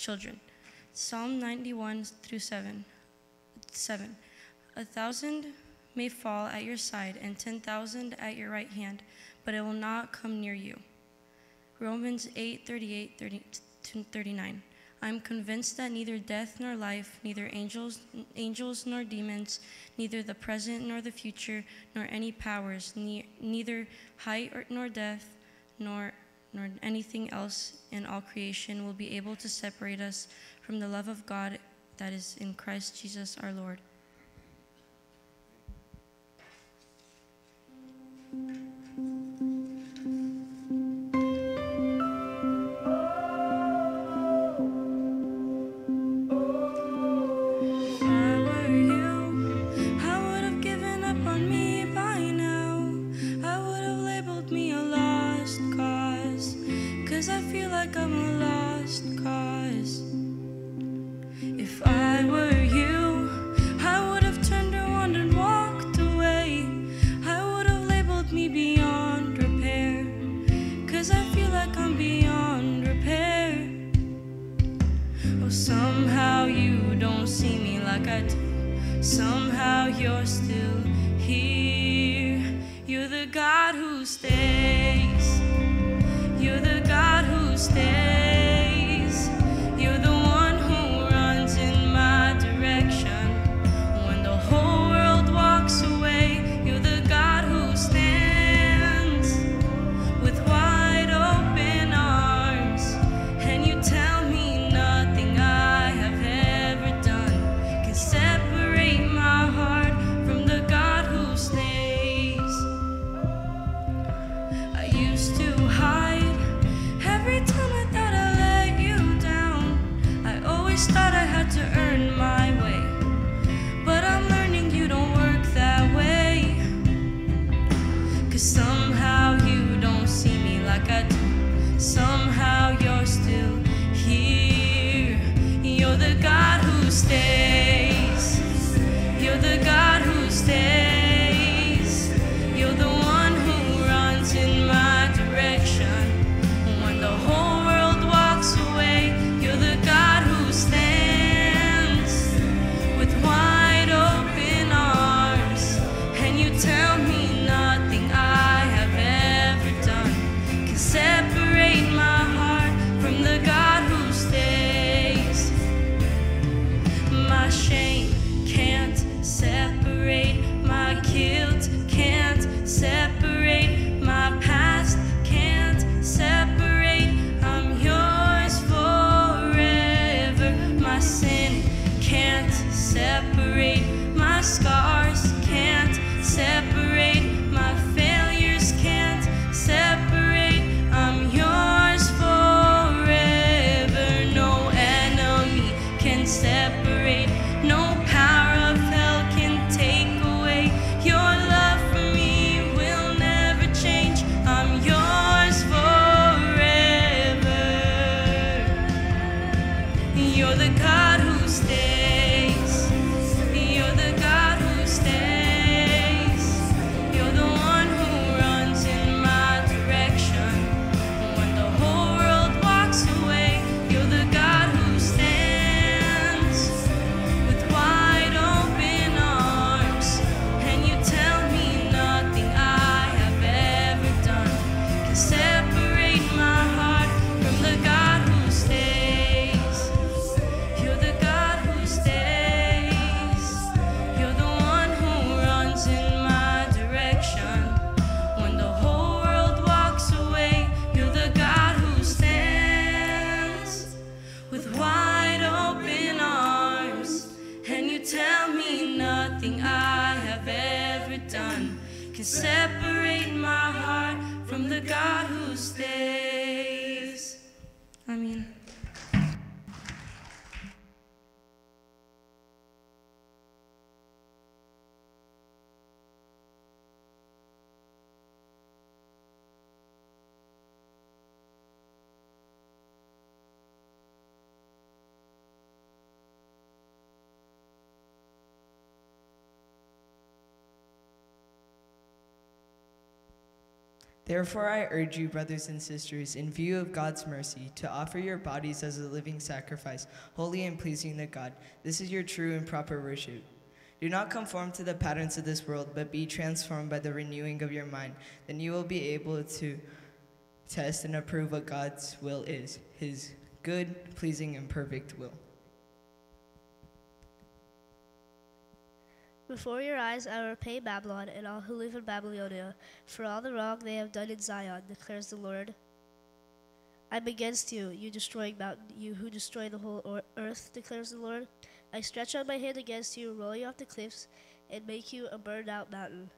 children. Psalm 91 through 7. 7. A thousand may fall at your side and 10,000 at your right hand, but it will not come near you. Romans 8 38 30, 39. I'm convinced that neither death nor life, neither angels, angels nor demons, neither the present nor the future, nor any powers, ne neither height nor depth, nor nor anything else in all creation will be able to separate us from the love of God that is in Christ Jesus our Lord. Therefore, I urge you, brothers and sisters, in view of God's mercy, to offer your bodies as a living sacrifice, holy and pleasing to God. This is your true and proper worship. Do not conform to the patterns of this world, but be transformed by the renewing of your mind. Then you will be able to test and approve what God's will is, his good, pleasing, and perfect will. Before your eyes I will repay Babylon and all who live in Babylonia for all the wrong they have done in Zion, declares the Lord. I'm against you, you destroying mountain, you who destroy the whole earth, declares the Lord. I stretch out my hand against you, roll you off the cliffs, and make you a burned out mountain.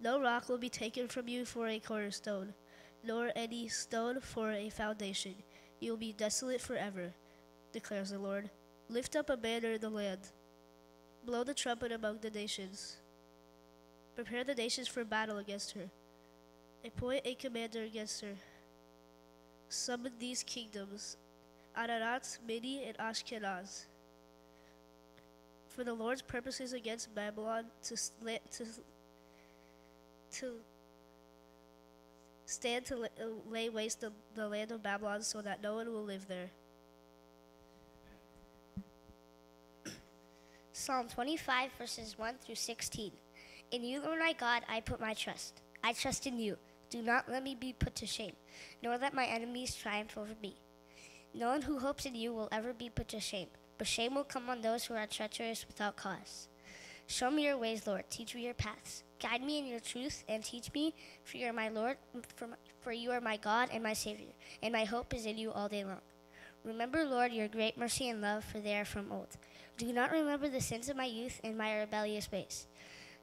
No rock will be taken from you for a cornerstone, nor any stone for a foundation. You will be desolate forever, declares the Lord. Lift up a banner in the land. Blow the trumpet among the nations. Prepare the nations for battle against her. Appoint a commander against her. Summon these kingdoms Ararat, Minni, and Ashkenaz. For the Lord's purposes against Babylon to, to, to stand to lay waste the, the land of Babylon so that no one will live there. Psalm 25, verses 1 through 16. In you, Lord my God, I put my trust. I trust in you. Do not let me be put to shame, nor let my enemies triumph over me. No one who hopes in you will ever be put to shame, but shame will come on those who are treacherous without cause. Show me your ways, Lord. Teach me your paths. Guide me in your truth and teach me, for you are my Lord, for, my, for you are my God and my Savior, and my hope is in you all day long. Remember, Lord, your great mercy and love, for they are from old. Do not remember the sins of my youth and my rebellious ways.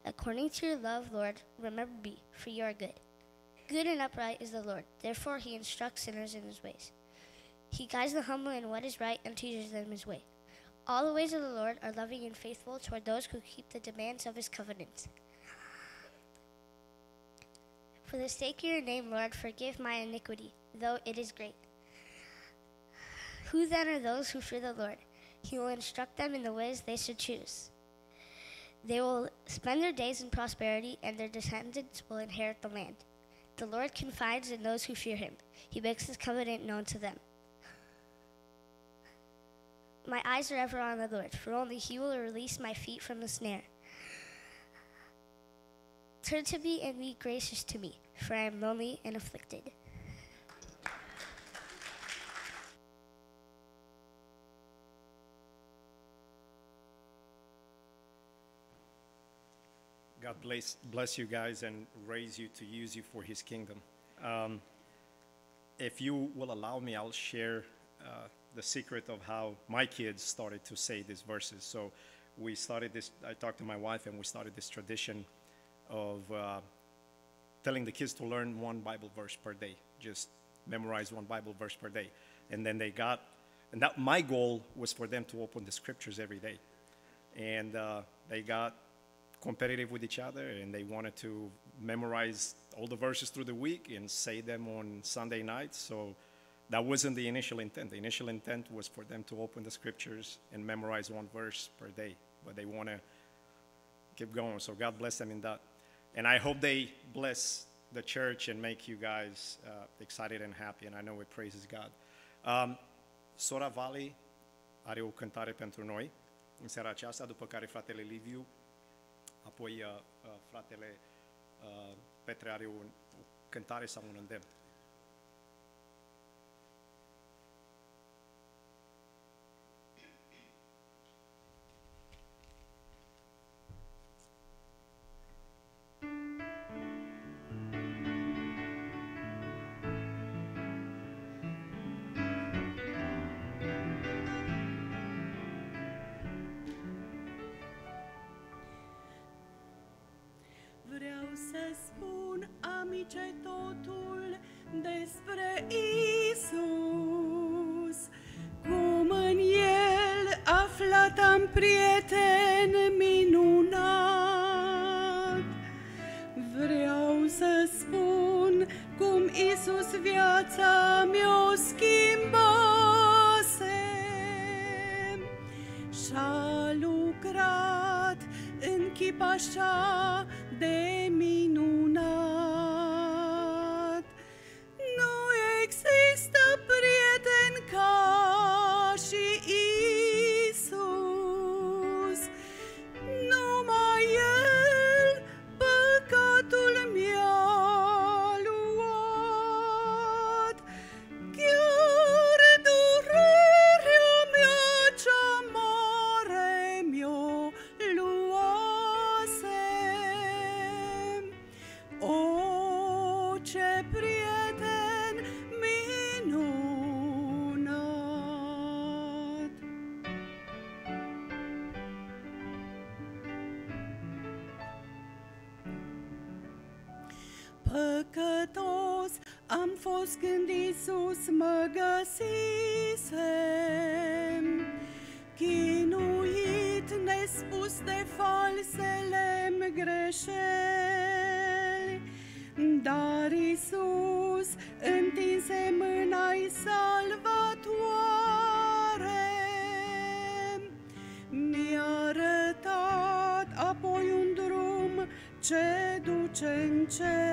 According to your love, Lord, remember me, for you are good. Good and upright is the Lord, therefore he instructs sinners in his ways. He guides the humble in what is right and teaches them his way. All the ways of the Lord are loving and faithful toward those who keep the demands of his covenant. For the sake of your name, Lord, forgive my iniquity, though it is great. Who then are those who fear the Lord? He will instruct them in the ways they should choose. They will spend their days in prosperity, and their descendants will inherit the land. The Lord confides in those who fear him, he makes his covenant known to them. My eyes are ever on the Lord, for only he will release my feet from the snare. Turn to me and be gracious to me, for I am lonely and afflicted. God bless, bless you guys and raise you to use you for his kingdom. Um, if you will allow me, I'll share uh, the secret of how my kids started to say these verses. So we started this, I talked to my wife and we started this tradition of uh, telling the kids to learn one Bible verse per day, just memorize one Bible verse per day. And then they got, and that my goal was for them to open the scriptures every day. And uh, they got competitive with each other and they wanted to memorize all the verses through the week and say them on Sunday nights. So that wasn't the initial intent. The initial intent was for them to open the scriptures and memorize one verse per day, but they want to keep going. So God bless them in that. And I hope they bless the church and make you guys uh, excited and happy. And I know it praises God. Um, Sora Valley are o cântare pentru noi în seara aceasta, după care fratele Liviu Apoi uh, uh, fratele uh, Petre are un, o cântare sau un îndemn. Amice, totul despre Isus. Cum în El aflat am prieten minunat. Vreau să spun cum Isus viața mi-o schimbase și-a lucrat în chip așa de Iisus mă găsisem, chinuit, nespus de falsele greșeli. Dar Iisus întinse mâna-i salvatoare, mi-a arătat apoi un drum ce duce în cer.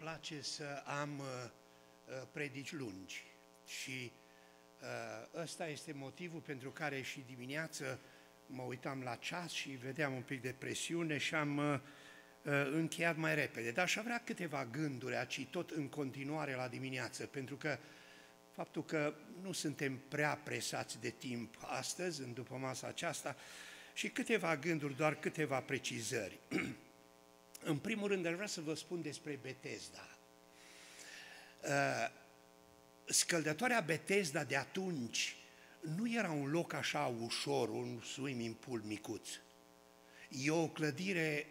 Place să am uh, uh, predici lungi și uh, ăsta este motivul pentru care și dimineață mă uitam la ceas și vedeam un pic de presiune și am uh, uh, încheiat mai repede. Dar aș avea câteva gânduri aici, tot în continuare la dimineață, pentru că faptul că nu suntem prea presați de timp astăzi, în după masa aceasta, și câteva gânduri, doar câteva precizări. În primul rând, aș vrea să vă spun despre Betesda. Uh, Scăldătoarea Betesda de atunci nu era un loc așa ușor, un swimming pool micuț. E o clădire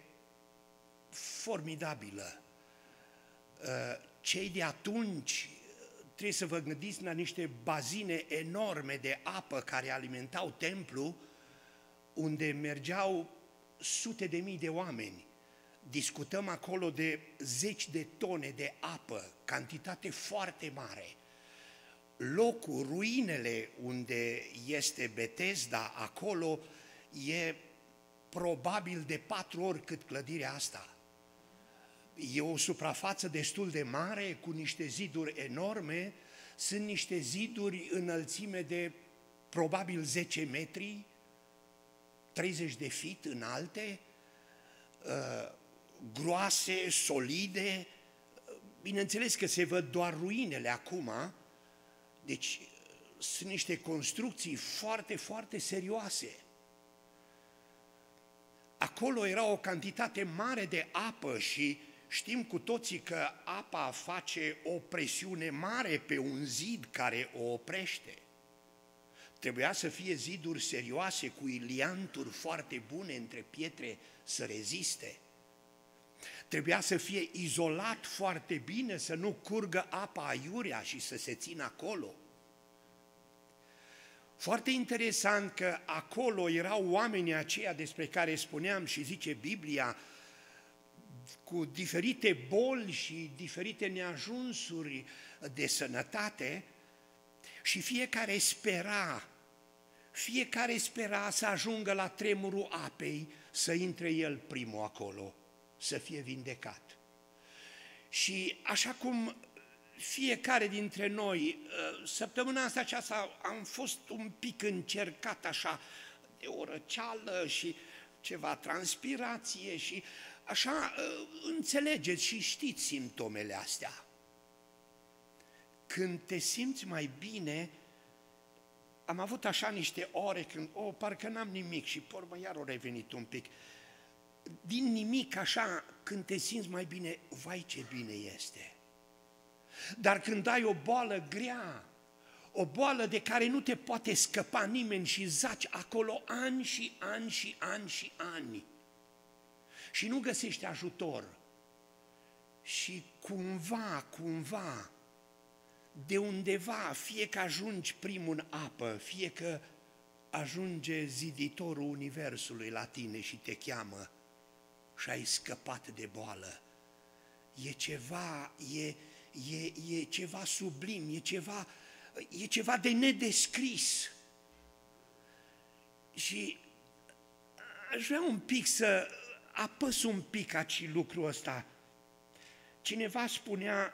formidabilă. Uh, Cei de atunci trebuie să vă gândiți la niște bazine enorme de apă care alimentau templu, unde mergeau sute de mii de oameni. Discutăm acolo de zeci de tone de apă, cantitate foarte mare. Locul, ruinele unde este Betesda, acolo e probabil de patru ori cât clădirea asta. E o suprafață destul de mare, cu niște ziduri enorme, sunt niște ziduri înălțime de probabil 10 metri, 30 de fit înalte, uh, groase, solide. Bineînțeles că se văd doar ruinele acum, deci uh, sunt niște construcții foarte, foarte serioase. Acolo era o cantitate mare de apă și Știm cu toții că apa face o presiune mare pe un zid care o oprește. Trebuia să fie ziduri serioase cu ilianturi foarte bune între pietre să reziste. Trebuia să fie izolat foarte bine, să nu curgă apa aiurea și să se țină acolo. Foarte interesant că acolo erau oamenii aceia despre care spuneam și zice Biblia, cu diferite boli și diferite neajunsuri de sănătate și fiecare spera, fiecare spera să ajungă la tremurul apei, să intre el primul acolo, să fie vindecat. Și așa cum fiecare dintre noi, ă, săptămâna asta aceasta am fost un pic încercat așa de o răceală și ceva transpirație și așa ă, înțelegeți și știți simptomele astea. Când te simți mai bine, am avut așa niște ore când, o, oh, parcă n-am nimic și pormă iar o revenit un pic. Din nimic așa, când te simți mai bine, vai ce bine este. Dar când ai o boală grea, o boală de care nu te poate scăpa nimeni și zaci acolo ani și ani și ani și ani și nu găsești ajutor și cumva, cumva, de undeva, fie că ajungi primul în apă, fie că ajunge ziditorul Universului la tine și te cheamă și ai scăpat de boală. E ceva, e, e, e ceva sublim, e ceva, e ceva de nedescris. Și aș vrea un pic să apăs un pic aici lucrul ăsta. Cineva spunea,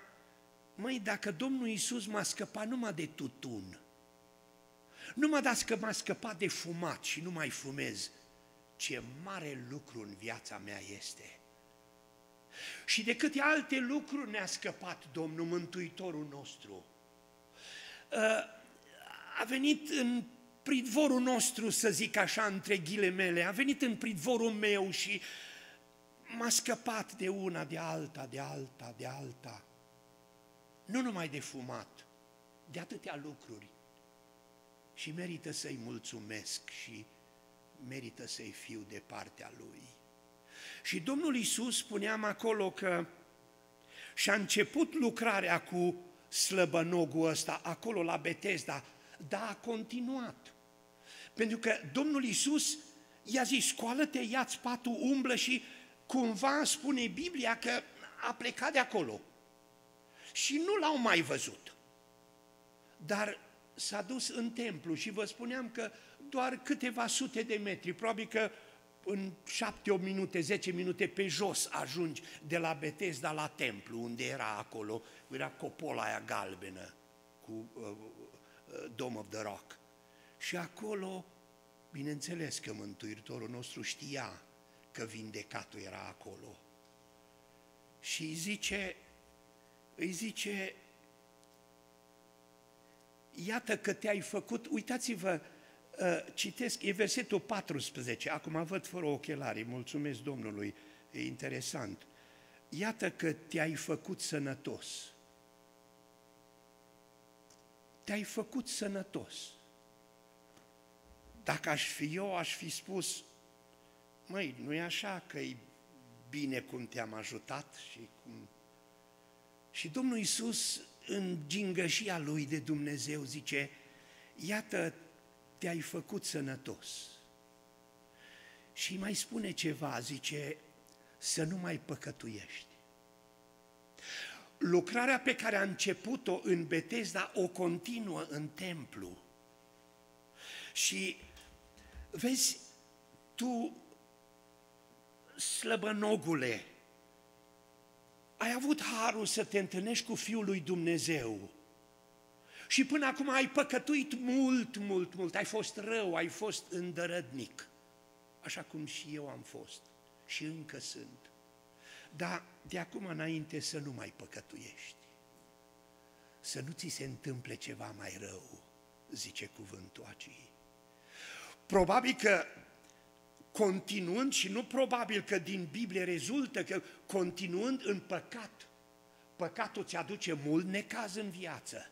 măi, dacă Domnul Iisus m-a scăpat numai de tutun, numai dacă m-a scăpat de fumat și nu mai fumez, ce mare lucru în viața mea este. Și de câte alte lucruri ne-a scăpat Domnul Mântuitorul nostru. Ă, a venit în pridvorul nostru, să zic așa, între ghilemele, a venit în pridvorul meu și m-a scăpat de una, de alta, de alta, de alta. Nu numai de fumat, de atâtea lucruri. Și merită să-i mulțumesc și merită să-i fiu de partea lui. Și Domnul Isus spuneam acolo că și-a început lucrarea cu slăbănogul ăsta acolo la Betesda, dar a continuat. Pentru că Domnul Isus i-a zis, scoală-te, ia-ți patul, umblă și cumva spune Biblia că a plecat de acolo. Și nu l-au mai văzut. Dar s-a dus în templu și vă spuneam că doar câteva sute de metri, probabil că în șapte, o minute, zece minute pe jos ajungi de la Betesda la templu, unde era acolo, era copola aia galbenă cu uh, uh, Dome of the Rock. Și acolo, bineînțeles că Mântuitorul nostru știa că vindecatul era acolo. Și îi zice, îi zice, iată că te-ai făcut, uitați-vă, uh, citesc, e versetul 14, acum văd fără ochelari, mulțumesc Domnului, e interesant. Iată că te-ai făcut sănătos. Te-ai făcut sănătos. Dacă aș fi eu, aș fi spus, măi, nu e așa că e bine cum te-am ajutat și cum... Și Domnul Iisus, în gingășia Lui de Dumnezeu, zice, iată, te-ai făcut sănătos. Și mai spune ceva, zice, să nu mai păcătuiești. Lucrarea pe care a început-o în Betesda o continuă în templu. Și vezi, tu slăbănogule, ai avut harul să te întâlnești cu Fiul lui Dumnezeu și până acum ai păcătuit mult, mult, mult, ai fost rău, ai fost îndărădnic, așa cum și eu am fost și încă sunt. Dar de acum înainte să nu mai păcătuiești, să nu ți se întâmple ceva mai rău, zice cuvântul acii. Probabil că continuând, și nu probabil că din Biblie rezultă că continuând în păcat, păcatul ți aduce mult necaz în viață.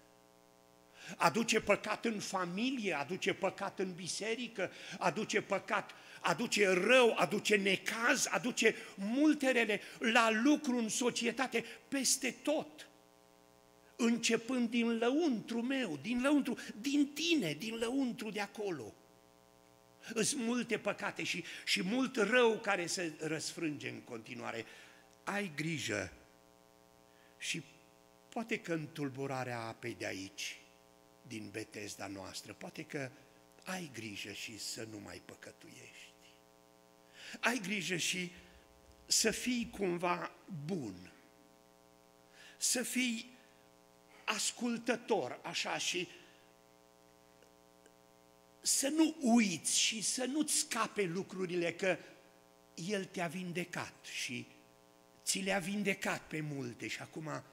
Aduce păcat în familie, aduce păcat în biserică, aduce păcat, aduce rău, aduce necaz, aduce multe rele la lucru în societate, peste tot. Începând din lăuntru meu, din lăuntru, din tine, din lăuntru de acolo. Sunt multe păcate și, și mult rău care se răsfrânge în continuare. Ai grijă și poate că în tulburarea apei de aici, din Betesda noastră, poate că ai grijă și să nu mai păcătuiești. Ai grijă și să fii cumva bun, să fii ascultător, așa, și să nu uiți și să nu-ți scape lucrurile că El te-a vindecat și ți le-a vindecat pe multe și acum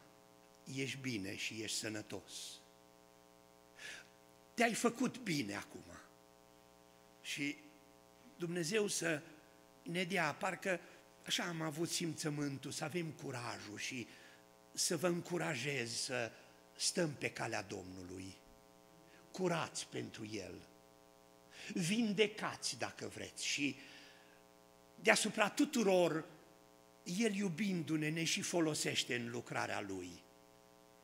ești bine și ești sănătos. Te-ai făcut bine acum. Și Dumnezeu să ne dea, parcă așa am avut simțământul, să avem curajul și să vă încurajez să stăm pe calea Domnului, curați pentru El, vindecați dacă vreți și deasupra tuturor, El iubindu-ne ne și folosește în lucrarea Lui,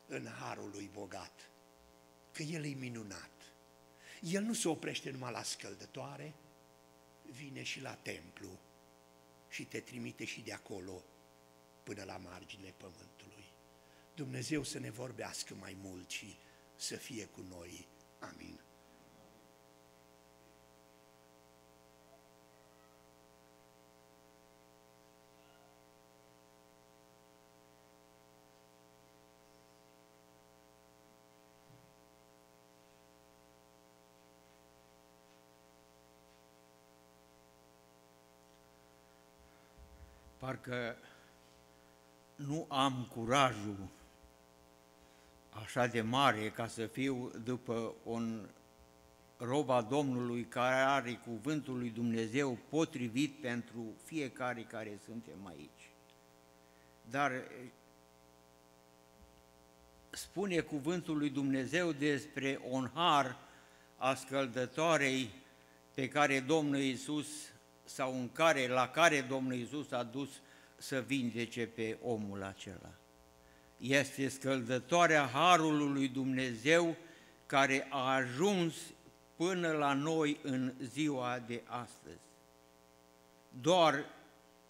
în harul Lui bogat, că El e minunat. El nu se oprește numai la scăldătoare, vine și la templu și te trimite și de acolo până la marginile pământului. Dumnezeu să ne vorbească mai mult și să fie cu noi. Amin. Parcă nu am curajul așa de mare ca să fiu după un roba Domnului care are cuvântul lui Dumnezeu potrivit pentru fiecare care suntem aici. Dar spune cuvântul lui Dumnezeu despre un har a scăldătoarei pe care Domnul Iisus sau în care, la care Domnul Iisus a dus să vindece pe omul acela. Este scăldătoarea Harului lui Dumnezeu care a ajuns până la noi în ziua de astăzi. Doar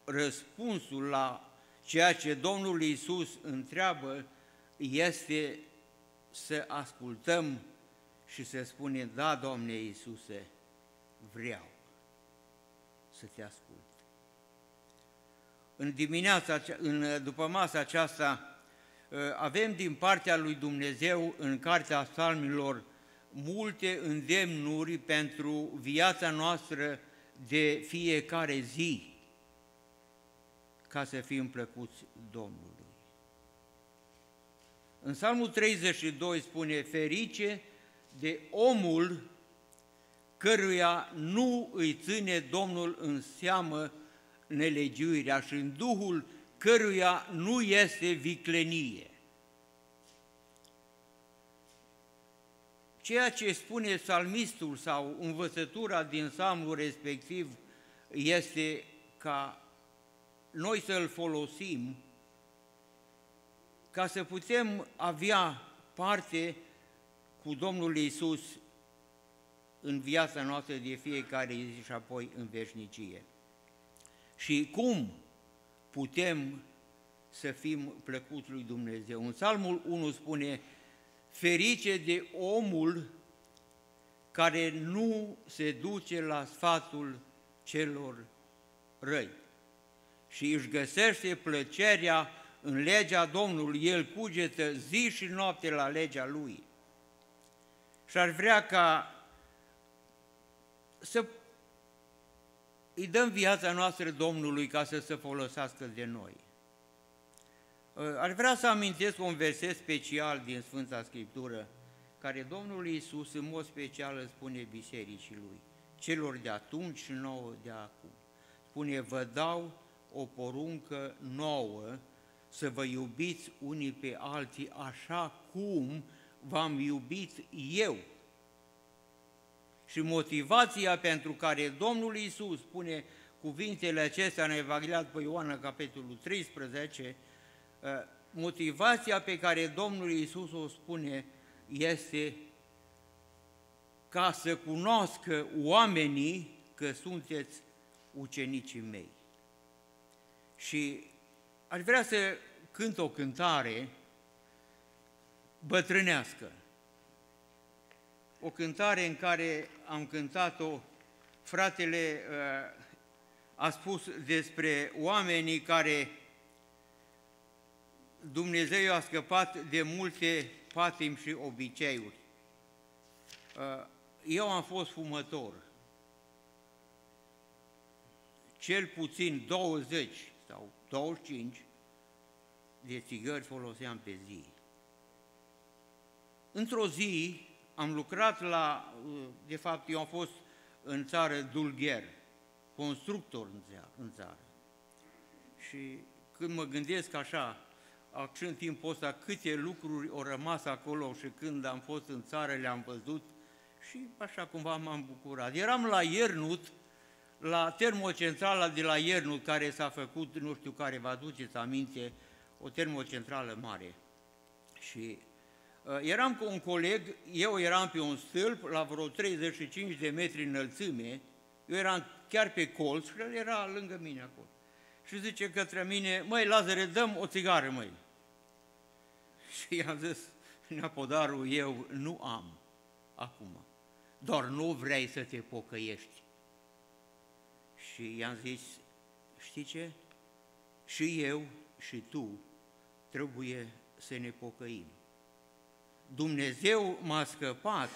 răspunsul la ceea ce Domnul Iisus întreabă este să ascultăm și să spunem, da, Domne Iisuse, vreau să te ascult. În dimineața, în, după masa aceasta, ă, avem din partea lui Dumnezeu în Cartea Psalmilor multe îndemnuri pentru viața noastră de fiecare zi, ca să fim plăcuți Domnului. În Psalmul 32 spune, ferice de omul căruia nu îi ține Domnul în seamă nelegiuirea și în Duhul căruia nu este viclenie. Ceea ce spune psalmistul sau învățătura din psalmul respectiv este ca noi să-l folosim ca să putem avea parte cu Domnul Iisus în viața noastră de fiecare zi și apoi în veșnicie. Și cum putem să fim plăcuți lui Dumnezeu? În Psalmul 1 spune, ferice de omul care nu se duce la sfatul celor răi și își găsește plăcerea în legea Domnului, el cugetă zi și noapte la legea lui. Și ar vrea ca să îi dăm viața noastră Domnului ca să se folosească de noi. Ă, aș vrea să amintesc un verset special din Sfânta Scriptură, care Domnul Iisus în mod special îl spune bisericii Lui, celor de atunci și nouă de acum. spune, vă dau o poruncă nouă, să vă iubiți unii pe alții așa cum v-am iubit eu. Și motivația pentru care Domnul Iisus spune cuvintele acestea în Evanghelia după Ioana, capitolul 13, uh, motivația pe care Domnul Iisus o spune este ca să cunoască oamenii că sunteți ucenicii mei. Și aș vrea să cânt o cântare bătrânească. O cântare în care am cântat-o, fratele uh, a spus despre oamenii care Dumnezeu a scăpat de multe patim și obiceiuri. Uh, eu am fost fumător. Cel puțin 20 sau 25 de țigări foloseam pe zi. Într-o zi am lucrat la, de fapt eu am fost în țară dulgher, constructor în țară, în țară. Și când mă gândesc așa, în timpul ăsta, câte lucruri au rămas acolo și când am fost în țară le-am văzut și așa cumva m-am bucurat. Eram la Iernut, la termocentrala de la Iernut, care s-a făcut, nu știu care vă aduceți aminte, o termocentrală mare. Și uh, eram cu un coleg, eu eram pe un stâlp la vreo 35 de metri înălțime, eu eram chiar pe colț și el era lângă mine acolo. Și zice către mine, măi, Lazare, dăm o țigară, măi. Și i-am zis, neapodarul, eu nu am acum, doar nu vrei să te pocăiești. Și i-am zis, știi ce? Și eu și tu trebuie să ne pocăim. Dumnezeu m-a scăpat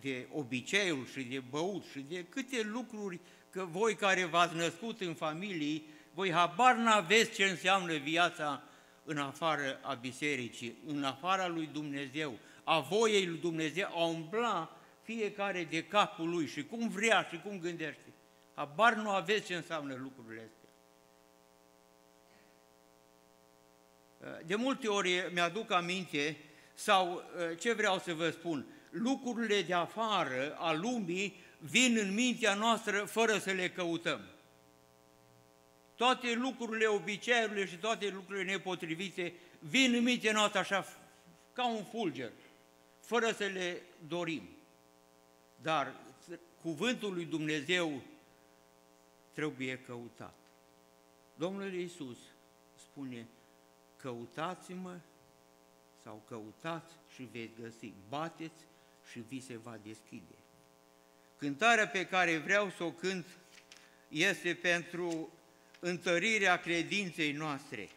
de obiceiul și de băut și de câte lucruri că voi care v-ați născut în familii, voi habar n-aveți ce înseamnă viața în afară a bisericii, în afara lui Dumnezeu, a voiei lui Dumnezeu, a umbla fiecare de capul lui și cum vrea și cum gândește. Habar nu aveți ce înseamnă lucrurile astea. De multe ori mi-aduc aminte, sau ce vreau să vă spun, lucrurile de afară a lumii vin în mintea noastră fără să le căutăm. Toate lucrurile, obiceiurile și toate lucrurile nepotrivite vin în mintea noastră așa ca un fulger, fără să le dorim. Dar cuvântul lui Dumnezeu trebuie căutat. Domnul Iisus spune, căutați-mă sau căutați și veți găsi, bateți și vi se va deschide. Cântarea pe care vreau să o cânt este pentru întărirea credinței noastre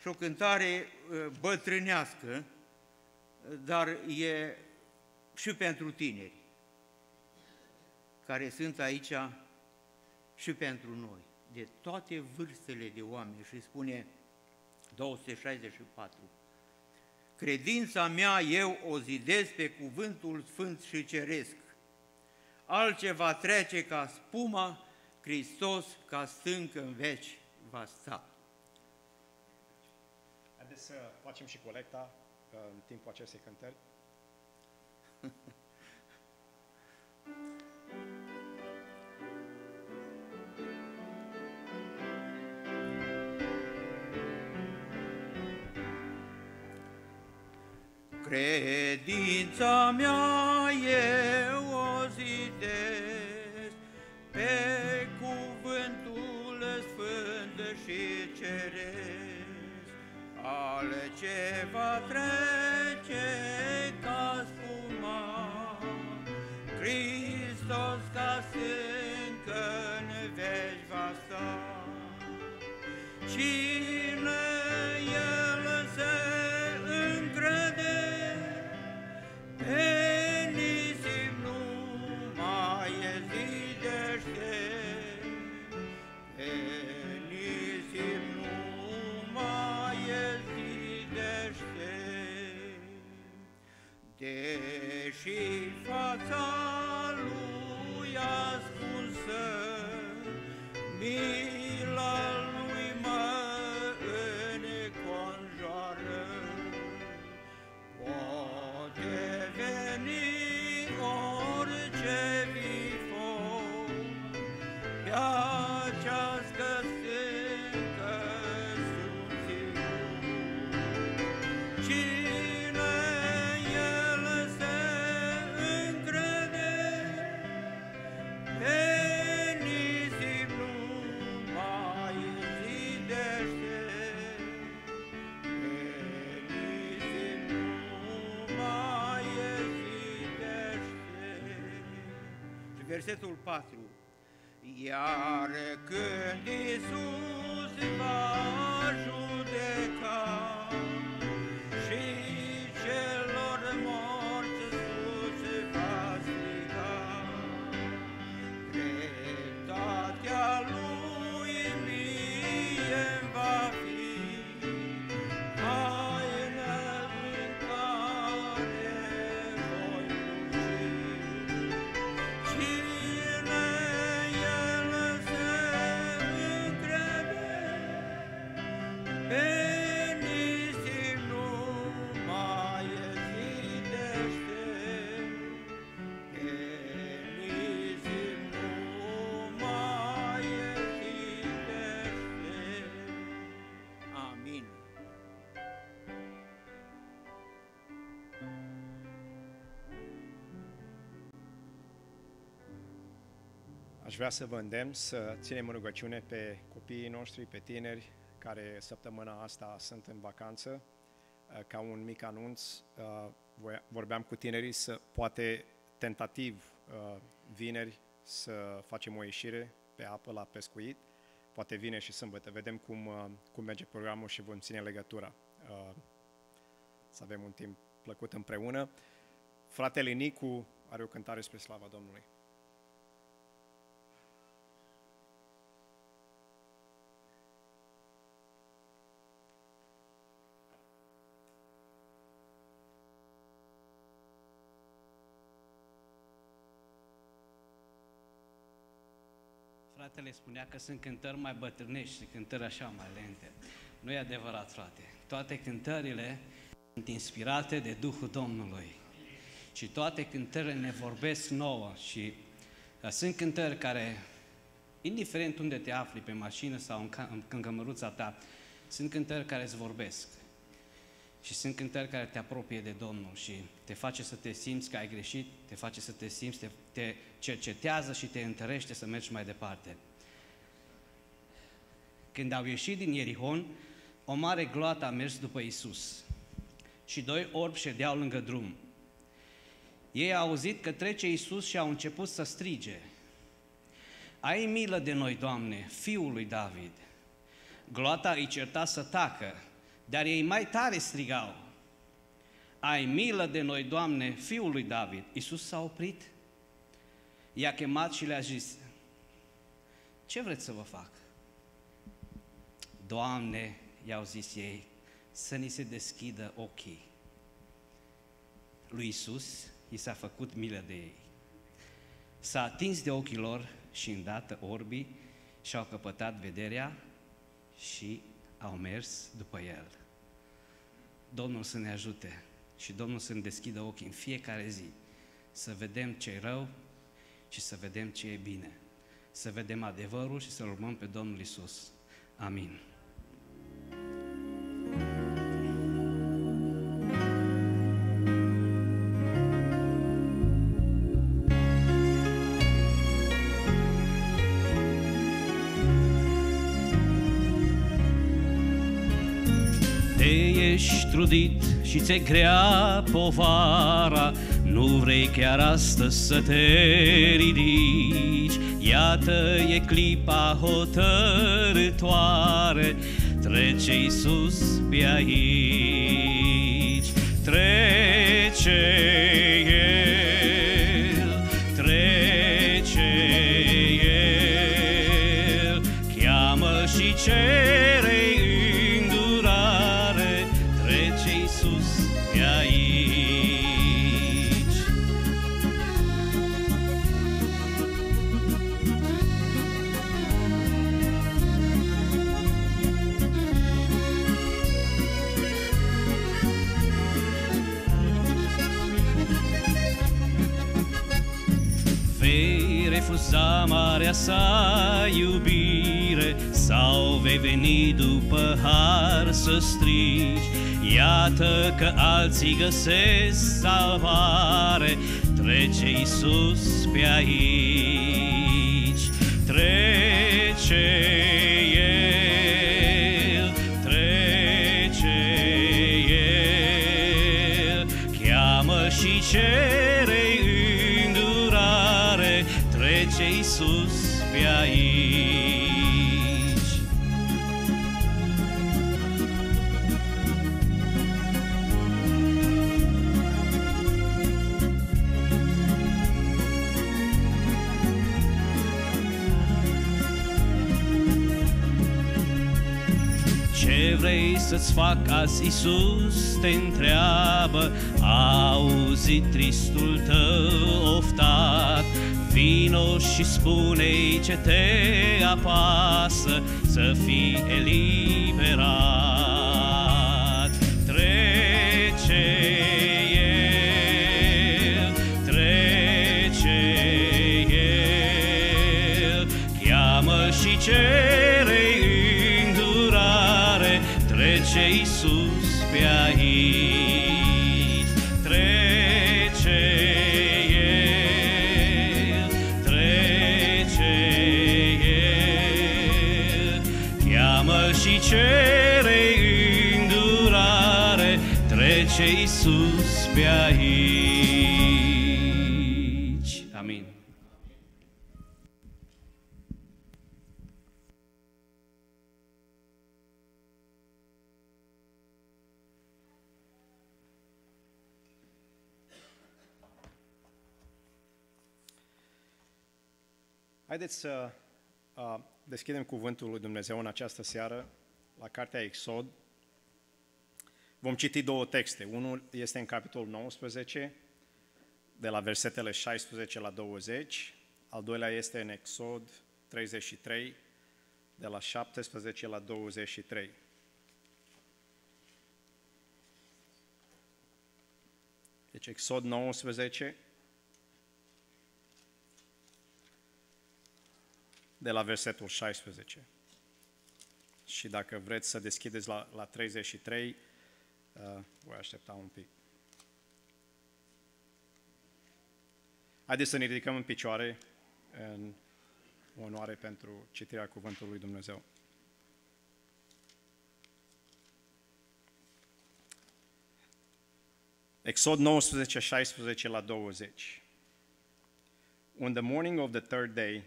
și o cântare uh, bătrânească, dar e și pentru tineri care sunt aici și pentru noi, de toate vârstele de oameni și spune 264. Credința mea eu o zidesc pe cuvântul sfânt și ceresc. Altceva trece ca spuma, Hristos ca stâncă în veci va sta. Haideți să facem și colecta uh, în timpul acestei cântări. Credința mea eu o zidesc pe cuvântul sfânt și ceresc, ale ce va trece ca spuma, Hristos versetul 4. Iar când Iisus va Aș vrea să vă îndemn să ținem în rugăciune pe copiii noștri, pe tineri care săptămâna asta sunt în vacanță. Uh, Ca un mic anunț, uh, voia- vorbeam cu tinerii să poate tentativ uh, vineri să facem o ieșire pe apă la pescuit, poate vine și sâmbătă. Vedem cum, uh, cum merge programul și vom ține legătura. Uh, Să avem un timp plăcut împreună. Fratele Nicu are o cântare spre slava Domnului. Fratele spunea că sunt cântări mai bătrânești și cântări așa mai lente. Nu e adevărat, frate. Toate cântările sunt inspirate de Duhul Domnului. Și toate cântările ne vorbesc nouă și uh, sunt cântări care, indiferent unde te afli, pe mașină sau în, ca- în, în cămăruța ta, sunt cântări care îți vorbesc. Și sunt cântări care te apropie de Domnul și te face să te simți că ai greșit, te face să te simți, te, te cercetează și te întărește să mergi mai departe. Când au ieșit din Ierihon, o mare gloată a mers după Isus și doi orbi ședeau lângă drum. Ei au auzit că trece Isus și au început să strige. Ai milă de noi, Doamne, Fiul lui David. Gloata îi certa să tacă, dar ei mai tare strigau. Ai milă de noi, Doamne, Fiul lui David. Isus s-a oprit, i-a chemat și le-a zis, ce vreți să vă fac? Doamne, i-au zis ei, să ni se deschidă ochii. Lui Isus i s-a făcut milă de ei. S-a atins de ochii lor și îndată orbii și-au căpătat vederea și au mers după el. Domnul să ne ajute și Domnul să ne deschidă ochii în fiecare zi, să vedem ce e rău și să vedem ce e bine, să vedem adevărul și să-L urmăm pe Domnul Isus. Amin. Ești trudit și ți-e grea povara, nu vrei chiar astăzi să te ridici. Iată e clipa hotărătoare, trece Iisus pe aici. Trece El, trece El, cheamă și cere marea sa iubire Sau vei veni după har să strigi. Iată că alții găsesc salvare Trece Iisus pe aici. Trece El, trece El Cheamă și cere pe aici. Ce vrei să-ți fac azi, Iisus te întreabă, a auzit tristul tău oftat, vino și spune ce te apasă, să fii eliberat. Trece El, trece El, cheamă și cere Haideți să uh, deschidem cuvântul lui Dumnezeu în această seară la Cartea Exod. Vom citi două texte. Unul este în capitolul 19, de la versetele 16 la 20. Al doilea este în Exod 33, de la 17 la 23. Deci Exod 19, de la versetul 16. Și dacă vreți să deschideți la, la 33, uh, voi aștepta un pic. Haideți să ne ridicăm în picioare în onoare pentru citirea Cuvântului lui Dumnezeu. Exod 19, 16 la 20. On the morning of the third day,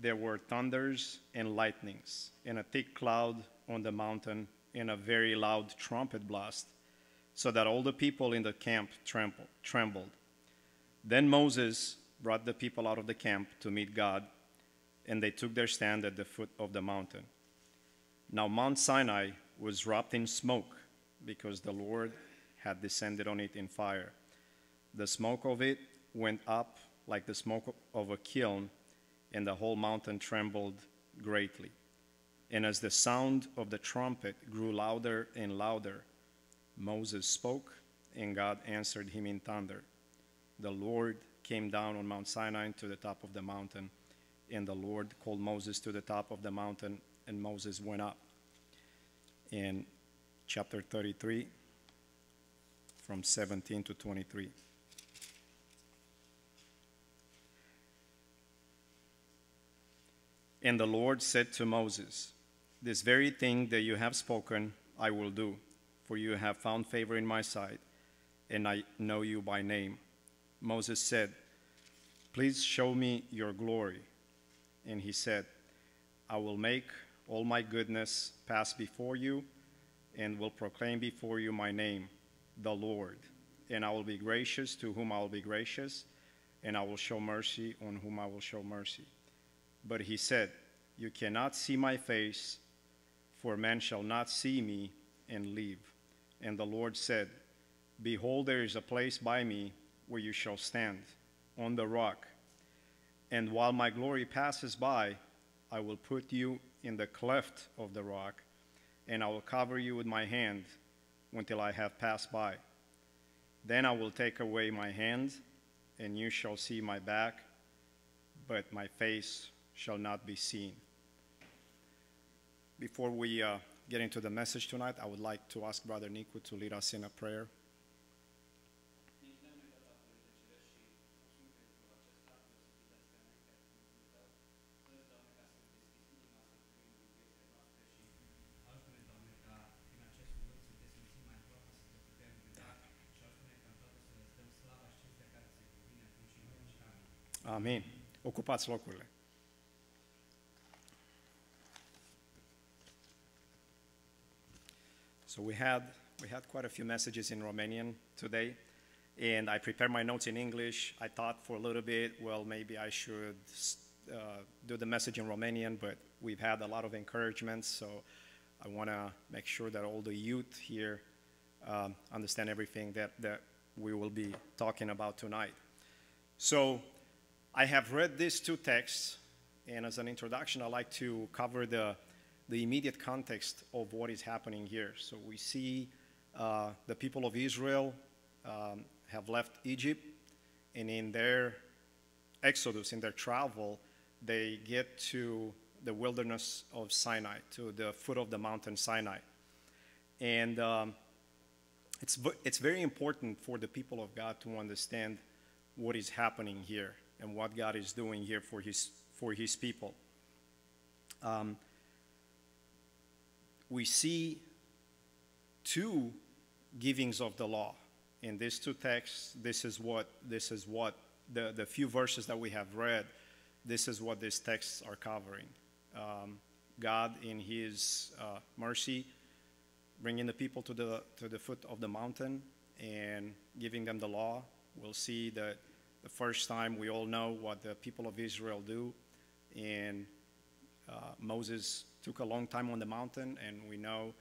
there were thunders and lightnings, and a thick cloud on the mountain, and a very loud trumpet blast, so that all the people in the camp trembled. trembled. Then Moses brought the people out of the camp to meet God, and they took their stand at the foot of the mountain. Now Mount Sinai was wrapped in smoke, because the Lord had descended on it in fire. The smoke of it went up like the smoke of a kiln, and the whole mountain trembled greatly. And as the sound of the trumpet grew louder and louder, Moses spoke, and God answered him in thunder. The Lord came down on Mount Sinai to the top of the mountain, and the Lord called Moses to the top of the mountain, and Moses went up. In chapter 33, from 17 to 23. And the Lord said to Moses, This very thing that you have spoken, I will do, for you have found favor in my sight, and I know you by name. Moses said, Please show me your glory. And he said, I will make all my goodness pass before you, and will proclaim before you my name, the Lord. And I will be gracious to whom I will be gracious, and I will show mercy on whom I will show mercy. But he said, You cannot see my face, for man shall not see me and live. And the Lord said, Behold, there is a place by me where you shall stand, on the rock. And while my glory passes by, I will put you in the cleft of the rock, and I will cover you with my hand until I have passed by. Then I will take away my hand, and you shall see my back, but my face shall not be seen. Before we uh, get into the message tonight, I would like to ask Brother Nico to lead us in a prayer. Amin. ocupați locurile. So we had we had quite a few messages in Romanian today, and I prepared my notes in English. I thought for a little bit, well, maybe I should uh, do the message in Romanian, but we've had a lot of encouragements, so I want to make sure that all the youth here um, understand everything that, that we will be talking about tonight. So I have read these two texts, and as an introduction, I'd like to cover the, the immediate context of what is happening here. So we see uh, the people of Israel um, have left Egypt, and in their exodus, in their travel, they get to the wilderness of Sinai, to the foot of the mountain Sinai. And um, it's, it's very important for the people of God to understand what is happening here and what God is doing here for his, for his people. Um, we see two givings of the law. In these two texts, this is what, this is what the, the few verses that we have read, this is what these texts are covering. Um, God, in His uh, mercy, bringing the people to the, to the foot of the mountain and giving them the law. We'll see that the first time we all know what the people of Israel do. And uh, Moses took a long time on the mountain, and we know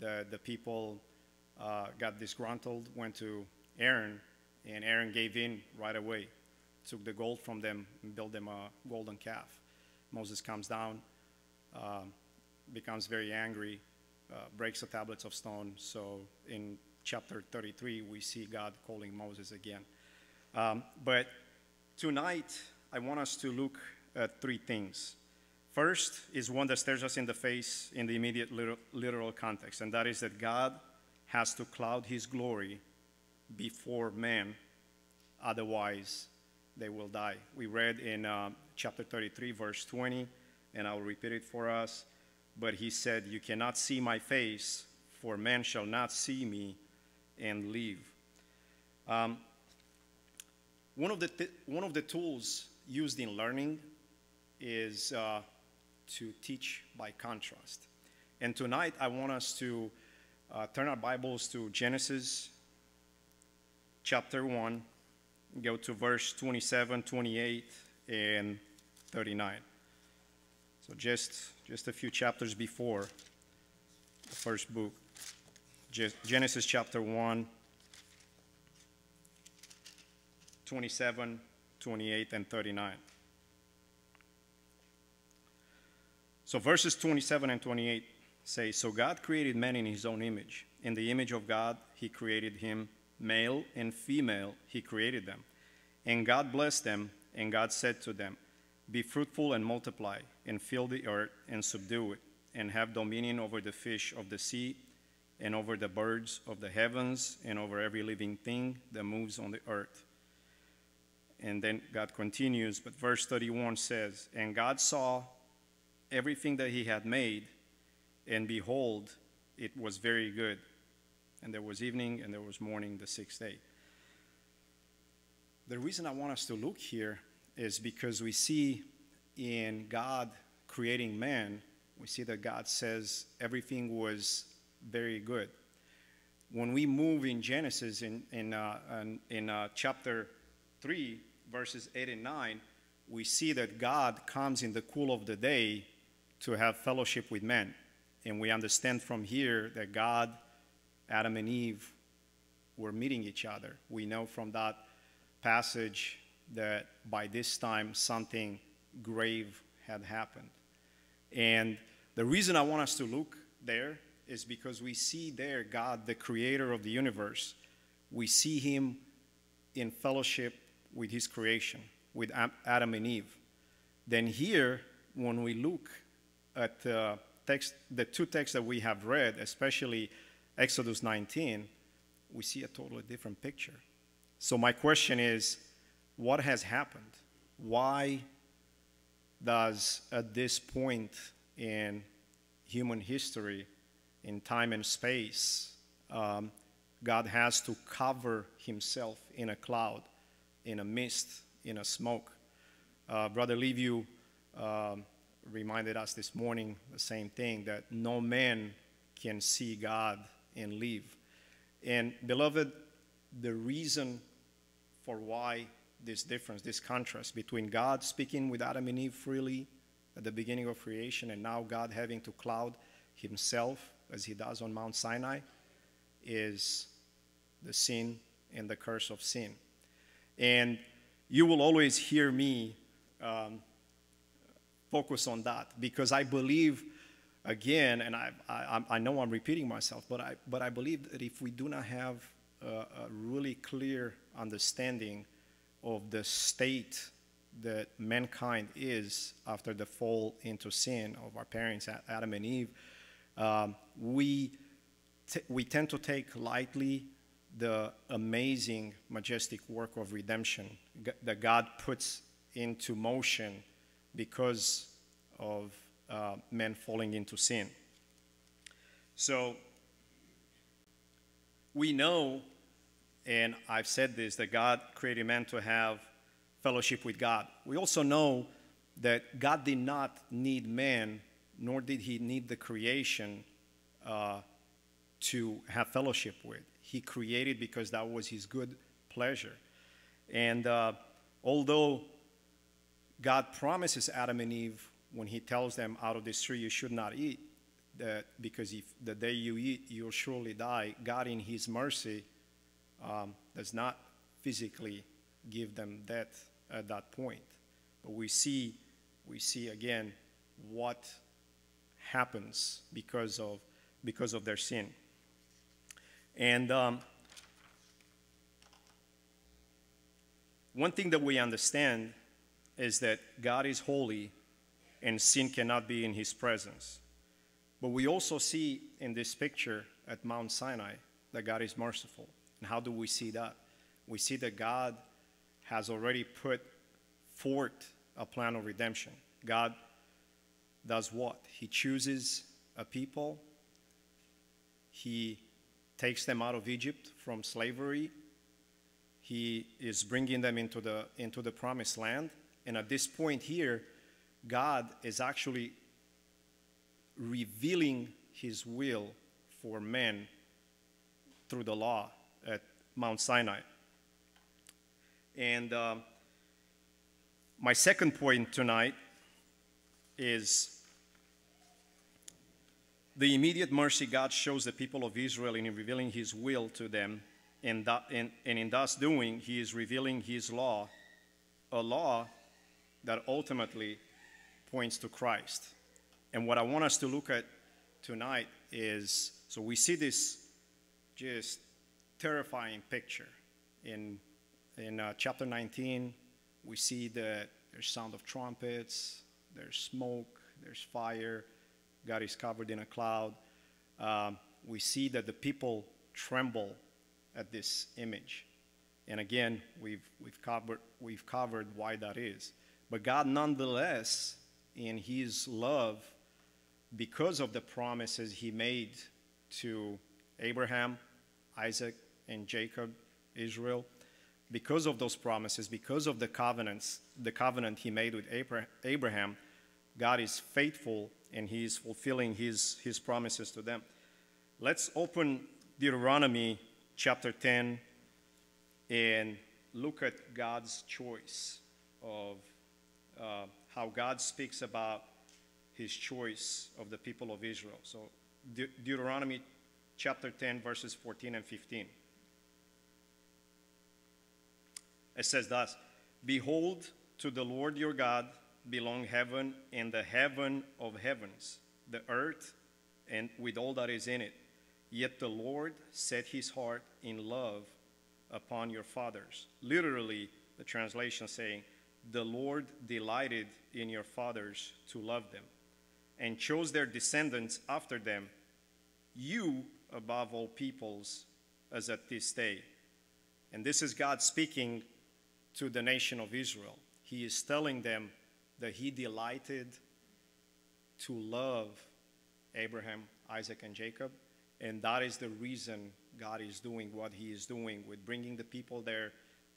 that the people uh, got disgruntled, went to Aaron, and Aaron gave in right away, took the gold from them, and built them a golden calf. Moses comes down, uh, becomes very angry, uh, breaks the tablets of stone. So in chapter 33, we see God calling Moses again. Um, but tonight, I want us to look at three things. First is one that stares us in the face in the immediate literal, context, and that is that God has to cloud his glory before man, otherwise, they will die. We read in uh, chapter 33, verse 20, and I'll repeat it for us. But he said, You cannot see my face, for man shall not see me and live. Um, one, of the one of the tools used in learning is uh, to teach by contrast. And tonight I want us to uh, turn our Bibles to Genesis chapter 1, go to verse 27, 28, and 39. So just, just a few chapters before the first book, Genesis chapter 1, 27, 28, and 39. So verses 27 and 28 say, So God created man in his own image. In the image of God, he created him, male and female, he created them. And God blessed them, and God said to them, Be fruitful and multiply, and fill the earth and subdue it, and have dominion over the fish of the sea, and over the birds of the heavens, and over every living thing that moves on the earth. And then God continues, but verse 31 says, And God saw everything that he had made, and behold, it was very good. And there was evening and there was morning the sixth day. The reason I want us to look here is because we see in God creating man, we see that God says everything was very good. When we move in Genesis in, in, uh, in, uh, chapter 3, verses 8 and 9, we see that God comes in the cool of the day to have fellowship with men. And we understand from here that God, Adam, and Eve were meeting each other. We know from that passage that by this time something grave had happened. And the reason I want us to look there is because we see there God, the creator of the universe. We see him in fellowship with his creation, with Adam and Eve. Then here, when we look at uh, text, the two texts that we have read, especially Exodus 19, we see a totally different picture. So my question is, what has happened? Why does at this point in human history, in time and space, um, God has to cover himself in a cloud, in a mist, in a smoke? Uh, Brother Liviu um, reminded us this morning the same thing that no man can see God and live. And, beloved, the reason for why this difference, this contrast between God speaking with Adam and Eve freely at the beginning of creation and now God having to cloud himself as he does on Mount Sinai is the sin and the curse of sin. And you will always hear me um, focus on that because I believe, again, and I, I, I know I'm repeating myself, but I, but I believe that if we do not have a, a really clear understanding of the state that mankind is after the fall into sin of our parents, Adam and Eve, um, we, we tend to take lightly the amazing, majestic work of redemption that God puts into motion because of uh, men falling into sin. So we know, and I've said this, that God created man to have fellowship with God. We also know that God did not need man, nor did he need the creation uh, to have fellowship with. He created because that was his good pleasure. And uh, although God promises Adam and Eve when he tells them out of this tree you should not eat, that because if the day you eat you'll surely die, God in his mercy um, does not physically give them death at that point. But we see, we see again what happens because of, because of their sin. And um, one thing that we understand is that God is holy and sin cannot be in his presence. But we also see in this picture at Mount Sinai that God is merciful. And how do we see that? We see that God has already put forth a plan of redemption. God does what? He chooses a people, He takes them out of Egypt from slavery, He is bringing them into the, into the promised land. And at this point here, God is actually revealing His will for men through the law at Mount Sinai. And um, my second point tonight is the immediate mercy God shows the people of Israel in revealing His will to them, and, that, and, and in thus doing, He is revealing His law, a law that ultimately points to Christ. And what I want us to look at tonight is so we see this just terrifying picture in in uh, chapter 19, we see that there's sound of trumpets, there's smoke, there's fire, God is covered in a cloud. Um, we see that the people tremble at this image. And again, we've, we've, covered, we've covered why that is. But God, nonetheless, in His love, because of the promises He made to Abraham, Isaac, and Jacob, Israel, because of those promises, because of the covenants, the covenant he made with Abraham, God is faithful and he is fulfilling his, his promises to them. Let's open Deuteronomy chapter 10 and look at God's choice of uh, how God speaks about his choice of the people of Israel. So, De Deuteronomy chapter 10, verses 14 and 15. It says thus Behold, to the Lord your God belong heaven and the heaven of heavens, the earth, and with all that is in it. Yet the Lord set his heart in love upon your fathers. Literally, the translation saying, The Lord delighted in your fathers to love them, and chose their descendants after them, you above all peoples, as at this day. And this is God speaking to the nation of Israel. He is telling them that he delighted to love Abraham, Isaac, and Jacob. And that is the reason God is doing what he is doing with bringing the people there,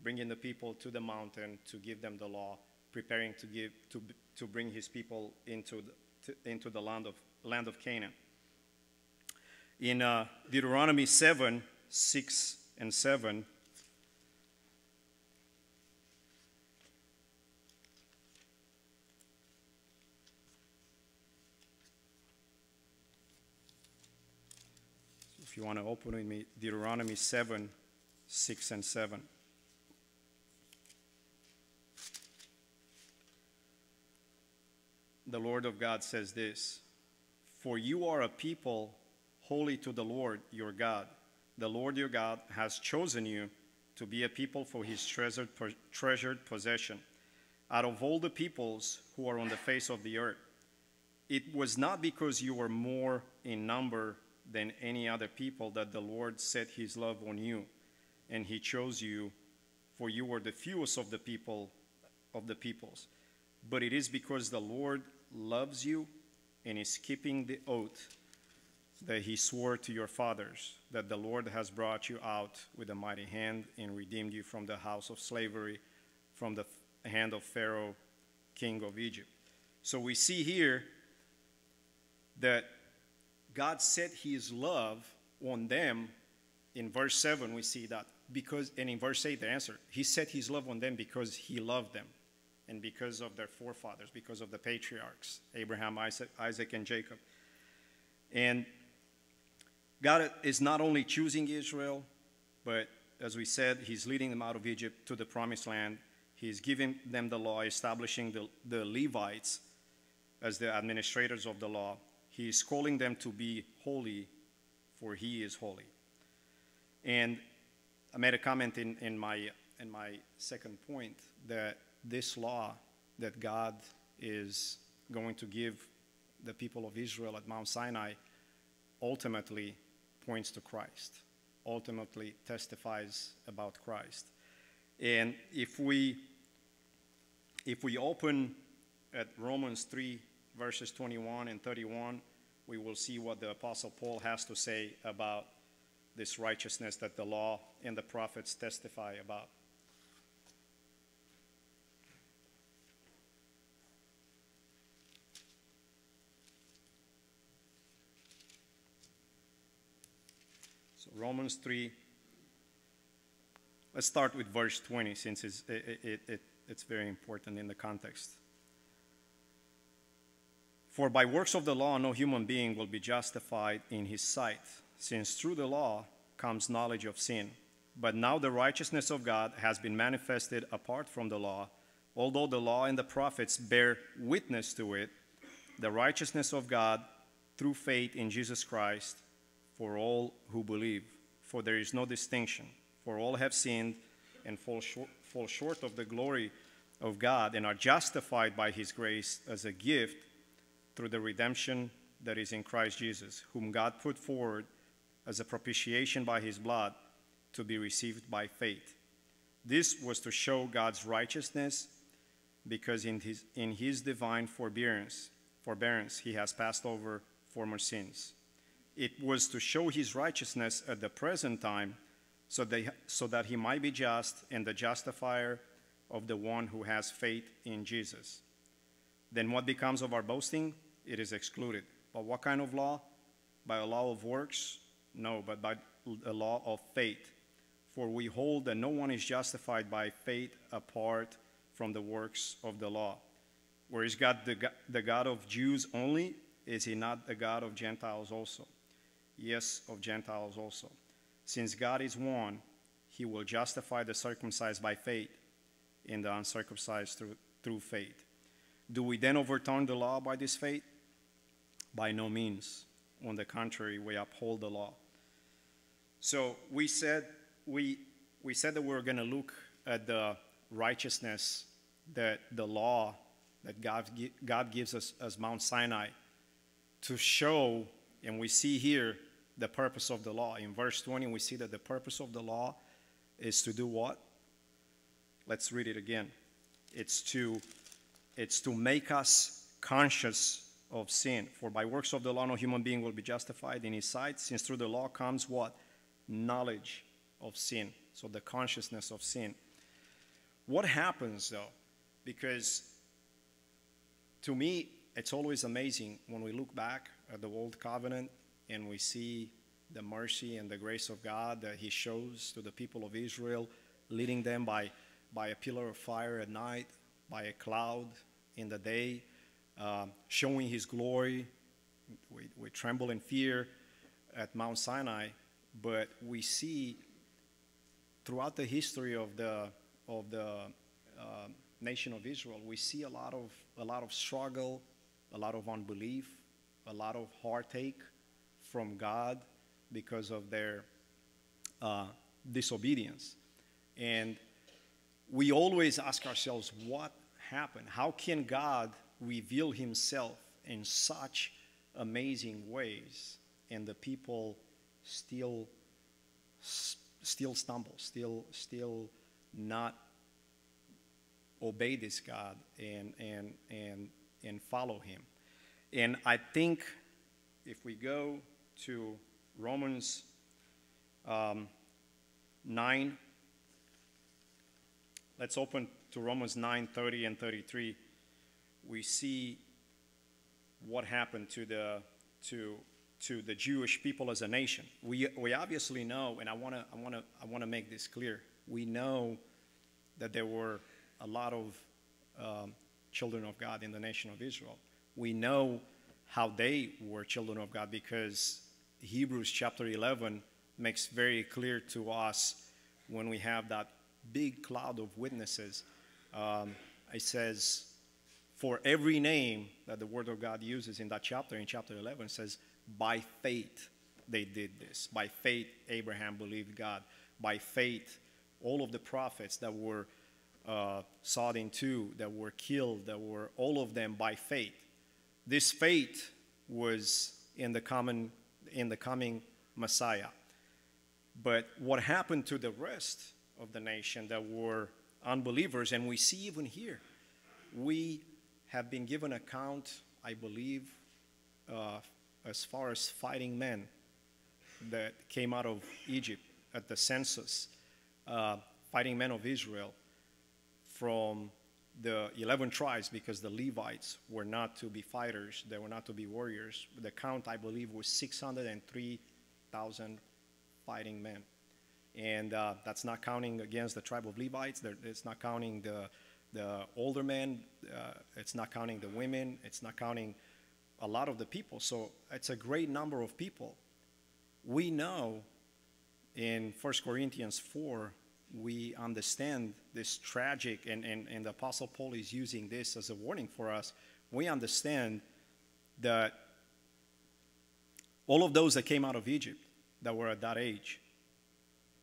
bringing the people to the mountain to give them the law, preparing to give to, to bring his people into the, to, into the land of land of Canaan. In uh, Deuteronomy 7, 6 and 7, if you want to open with me, Deuteronomy 7, 6 and 7. The Lord of God says this For you are a people holy to the Lord your God. The Lord your God has chosen you to be a people for his treasured, treasured possession out of all the peoples who are on the face of the earth. It was not because you were more in number than any other people that the Lord set his love on you, and he chose you, for you were the fewest of the people of the peoples. But it is because the Lord loves you and is keeping the oath that he swore to your fathers, that the Lord has brought you out with a mighty hand and redeemed you from the house of slavery, from the hand of Pharaoh, king of Egypt. So we see here that God set his love on them. In verse 7, we see that because, and in verse 8, the answer, he set his love on them because he loved them and because of their forefathers, because of the patriarchs, Abraham, Isaac, Isaac and Jacob. And God is not only choosing Israel, but as we said, He's leading them out of Egypt to the promised land. He's giving them the law, establishing the, the Levites as the administrators of the law. He's calling them to be holy, for He is holy. And I made a comment in, in, my, in my second point that this law that God is going to give the people of Israel at Mount Sinai ultimately points to Christ, ultimately testifies about Christ. And if we if we open at Romans 3 verses 21 and 31, we will see what the apostle Paul has to say about this righteousness that the law and the prophets testify about. Romans 3. Let's start with verse 20 since it's, it, it, it, it's very important in the context. For by works of the law, no human being will be justified in his sight, since through the law comes knowledge of sin. But now the righteousness of God has been manifested apart from the law, although the law and the prophets bear witness to it, the righteousness of God through faith in Jesus Christ for all who believe. For there is no distinction, for all have sinned and fall short, fall short of the glory of God and are justified by his grace as a gift through the redemption that is in Christ Jesus, whom God put forward as a propitiation by his blood to be received by faith. This was to show God's righteousness because in his, in his divine forbearance, forbearance he has passed over former sins. It was to show his righteousness at the present time so that, so that he might be just and the justifier of the one who has faith in Jesus. Then what becomes of our boasting? It is excluded. But what kind of law? By a law of works? No, but by a law of faith. For we hold that no one is justified by faith apart from the works of the law. Where is God the God of Jews only? Is he not the God of Gentiles also? Yes, of Gentiles also. Since God is one, he will justify the circumcised by faith and the uncircumcised through, through faith. Do we then overturn the law by this faith? By no means. On the contrary, we uphold the law. So we said we we said that we were going to look at the righteousness that the law that God, God gives us as Mount Sinai to show, and we see here the purpose of the law. In verse 20, we see that the purpose of the law is to do what? Let's read it again. It's to, it's to make us conscious of sin. For by works of the law, no human being will be justified in his sight, since through the law comes what? Knowledge of sin. So the consciousness of sin. What happens though because to me, it's always amazing when we look back at the Old Covenant and we see the mercy and the grace of God that He shows to the people of Israel, leading them by, by a pillar of fire at night, by a cloud in the day, uh, showing His glory. We, we tremble in fear at Mount Sinai, but we see throughout the history of the, of the uh, nation of Israel, we see a lot of, a lot of struggle, a lot of unbelief, a lot of heartache from God because of their uh, disobedience. And we always ask ourselves, what happened? How can God reveal himself in such amazing ways and the people still still stumble, still still not obey this God and and and and follow him. And I think if we go to Romans um, 9, let's open to Romans 9 30 and 33. We see what happened to the, to, to the Jewish people as a nation. We, we obviously know, and I want to I wanna, I wanna make this clear, we know that there were a lot of um, children of God in the nation of Israel. We know how they were children of God because Hebrews chapter 11 makes very clear to us when we have that big cloud of witnesses. Um, it says, for every name that the Word of God uses in that chapter, in chapter 11, says, by faith they did this. By faith, Abraham believed God. By faith, all of the prophets that were uh, sawed in two, that were killed, that were all of them by faith. This faith was in the common in the coming Messiah. But what happened to the rest of the nation that were unbelievers, and we see even here, we have been given account, I believe, uh, as far as fighting men that came out of Egypt at the census, uh, fighting men of Israel from the 11 tribes because the Levites were not to be fighters, they were not to be warriors. The count, I believe, was 603,000 fighting men. And uh, that's not counting against the tribe of Levites, it's not counting the, the older men, uh, it's not counting the women, it's not counting a lot of the people. So it's a great number of people. We know in 1 Corinthians 4 we understand this tragic, and, and, and the Apostle Paul is using this as a warning for us, we understand that all of those that came out of Egypt that were at that age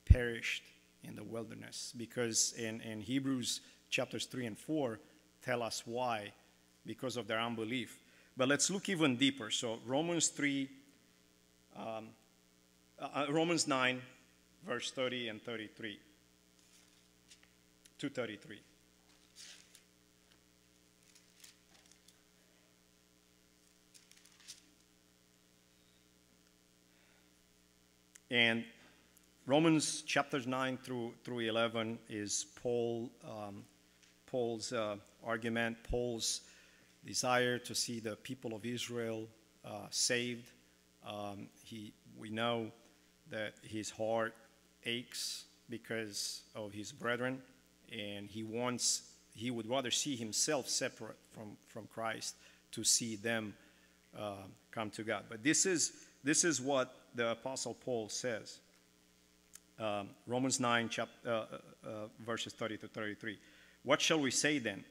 perished in the wilderness because in, in Hebrews chapters 3 and 4 tell us why because of their unbelief. But let's look even deeper. So Romans 3, um, uh, Romans 9, verse 30 and 33. 233. And Romans chapters 9 through, through 11 is Paul, um, Paul's uh, argument, Paul's desire to see the people of Israel uh, saved. Um, he, we know that his heart aches because of his brethren and he wants he would rather see himself separate from from Christ to see them uh, come to God. But this is this is what the apostle Paul says. Um, Romans 9, chap, uh, uh, uh verses 30 to 33. What shall we say then?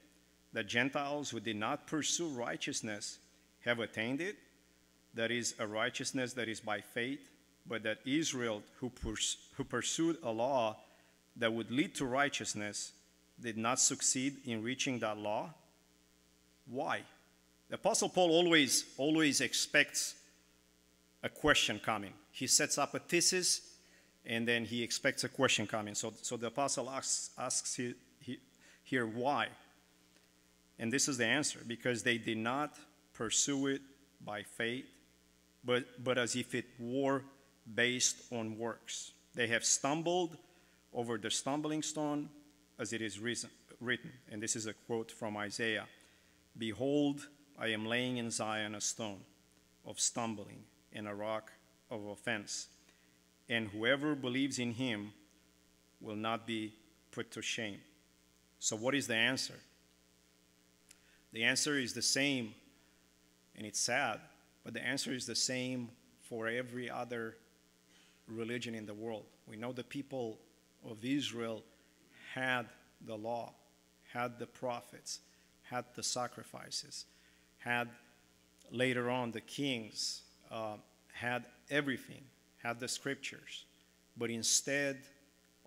That Gentiles who did not pursue righteousness have attained it? That is, a righteousness that is by faith, but that Israel, who, purs- who pursued a law that would lead to righteousness did not succeed in reaching that law. Why? The Apostle Paul always, always expects a question coming. He sets up a thesis and then he expects a question coming. So, so the Apostle asks, asks he, he, here why. And this is the answer because they did not pursue it by faith, but, but as if it were based on works. They have stumbled over the stumbling stone, as it is written, and this is a quote from Isaiah Behold, I am laying in Zion a stone of stumbling and a rock of offense, and whoever believes in him will not be put to shame. So, what is the answer? The answer is the same, and it's sad, but the answer is the same for every other religion in the world. We know the people of Israel had the law, had the prophets, had the sacrifices, had later on the kings, uh, had everything, had the scriptures. But instead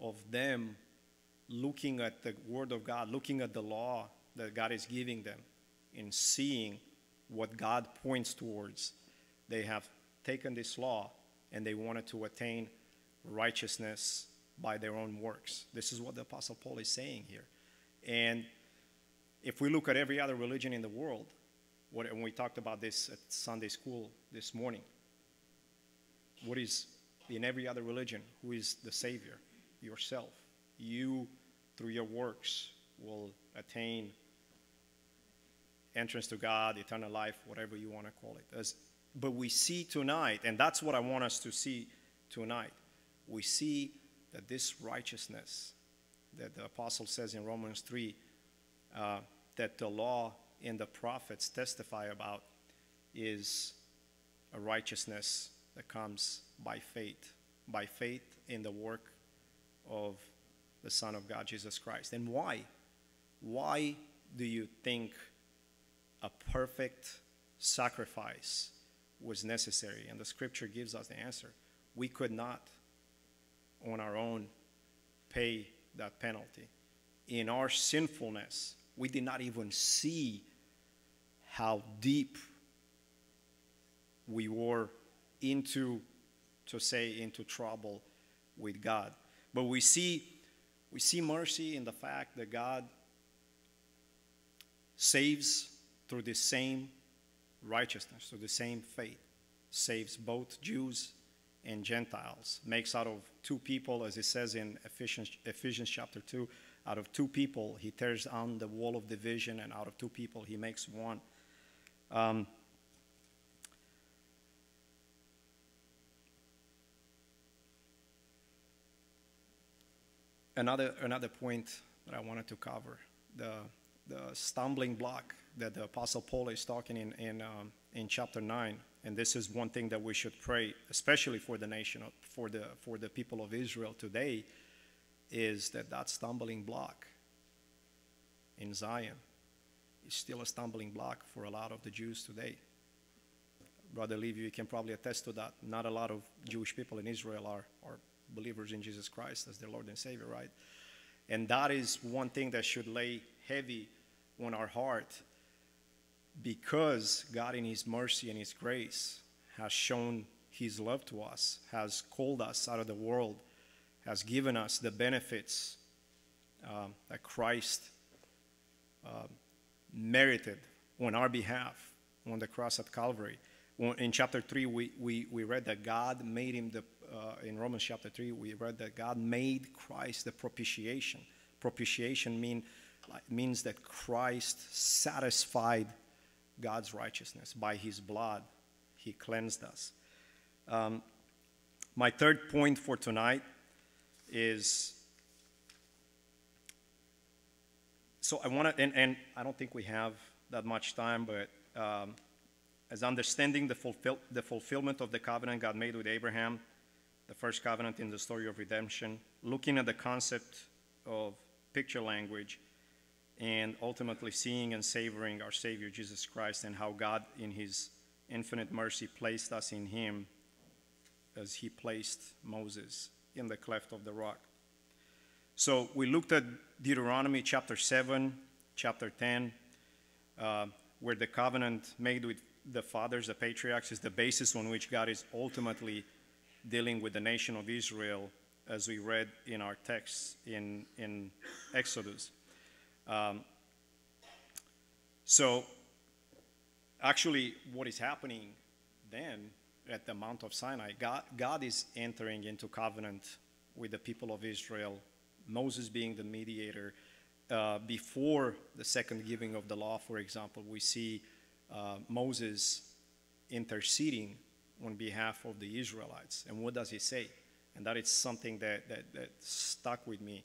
of them looking at the Word of God, looking at the law that God is giving them, and seeing what God points towards, they have taken this law and they wanted to attain righteousness by their own works. This is what the Apostle Paul is saying here. And if we look at every other religion in the world, what, and we talked about this at Sunday school this morning, what is in every other religion, who is the Savior? Yourself. You, through your works, will attain entrance to God, eternal life, whatever you want to call it. As, but we see tonight, and that's what I want us to see tonight. We see that this righteousness that the apostle says in Romans 3 uh, that the law and the prophets testify about is a righteousness that comes by faith, by faith in the work of the Son of God, Jesus Christ. And why? Why do you think a perfect sacrifice was necessary? And the scripture gives us the answer. We could not, on our own, pay that penalty. In our sinfulness, we did not even see how deep we were into, to say, into trouble with God. But we see, we see mercy in the fact that God saves through the same righteousness, through the same faith, saves both Jews and Gentiles, makes out of two people, as it says in Ephesians, Ephesians chapter 2, out of two people, he tears down the wall of division, and out of two people, he makes one. Um, another, another point that I wanted to cover the, the stumbling block that the Apostle Paul is talking in, in, um, in chapter 9. And this is one thing that we should pray, especially for the nation, for the, for the people of Israel today, is that that stumbling block in Zion is still a stumbling block for a lot of the Jews today. Brother Levy, you can probably attest to that. Not a lot of Jewish people in Israel are, are believers in Jesus Christ as their Lord and Savior, right? And that is one thing that should lay heavy on our heart because God, in His mercy and His grace, has shown His love to us, has called us out of the world, has given us the benefits uh, that Christ uh, merited on our behalf on the cross at Calvary. In chapter 3, we, we, we read that God made him the, uh, in Romans chapter 3, we read that God made Christ the propitiation. Propitiation mean, means that Christ satisfied God's righteousness. By his blood, he cleansed us. Um, my third point for tonight is so I want to, and, and, I don't think we have that much time, but um, as understanding the, fulfill, the fulfillment of the covenant God made with Abraham, the first covenant in the story of redemption, looking at the concept of picture language, and ultimately seeing and savoring our Savior Jesus Christ and how God, in His infinite mercy, placed us in Him as He placed Moses in the cleft of the rock. So we looked at Deuteronomy chapter 7, chapter 10, uh, where the covenant made with the fathers, the patriarchs, is the basis on which God is ultimately dealing with the nation of Israel, as we read in our text in, in Exodus. Um, so, actually, what is happening then at the Mount of Sinai, God, God is entering into covenant with the people of Israel, Moses being the mediator, uh, before the second giving of the law, for example, we see uh, Moses interceding on behalf of the Israelites. And what does he say? And that is something that, that, that stuck with me.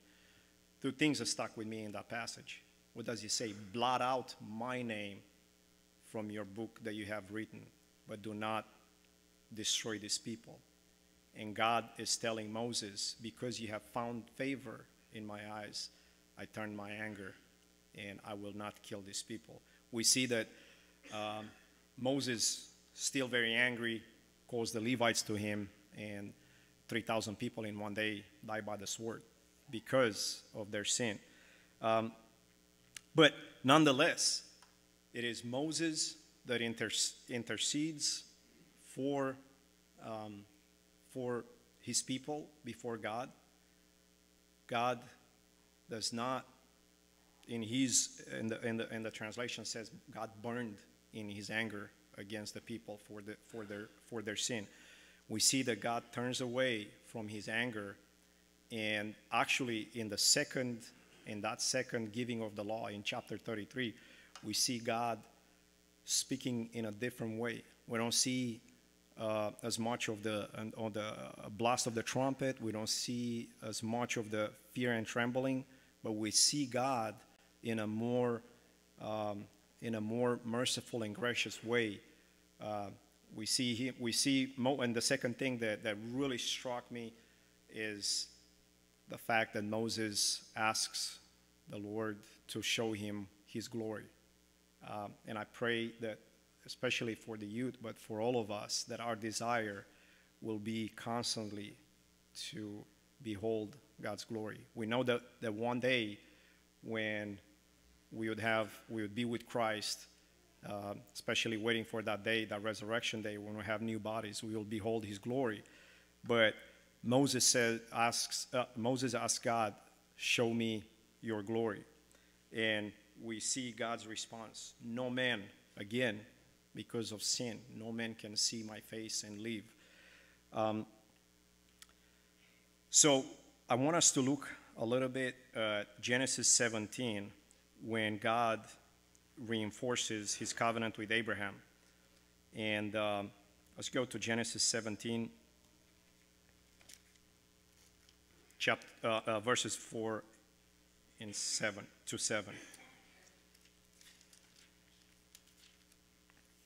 Two things that stuck with me in that passage. What does he say? Blot out my name from your book that you have written, but do not destroy these people. And God is telling Moses, because you have found favor in my eyes, I turn my anger and I will not kill these people. We see that um, Moses, still very angry, calls the Levites to him, and 3,000 people in one day die by the sword because of their sin. Um, but nonetheless, it is Moses that inter- intercedes for, um, for his people before God. God does not, in his, in the, in the, in the translation says, God burned in his anger against the people for, the, for, their, for their sin. We see that God turns away from his anger, and actually, in the second, in that second giving of the law in chapter 33, we see God speaking in a different way. We don't see uh, as much of the on the blast of the trumpet. We don't see as much of the fear and trembling, but we see God in a more um, in a more merciful and gracious way. Uh, we see him, we see, Mo, and the second thing that, that really struck me is the fact that Moses asks the Lord to show him his glory. Um, and I pray that, especially for the youth, but for all of us, that our desire will be constantly to behold God's glory. We know that, that one day when we would have, we would be with Christ, uh, especially waiting for that day, that resurrection day, when we have new bodies, we will behold His glory. But Moses says, asks, uh, Moses asks God, "Show me your glory," and we see God's response: "No man, again, because of sin, no man can see my face and live." Um, so I want us to look a little bit at Genesis 17 when God reinforces his covenant with Abraham. And um, let's go to Genesis 17, chapter, uh, uh, verses 4 and 7 to 7.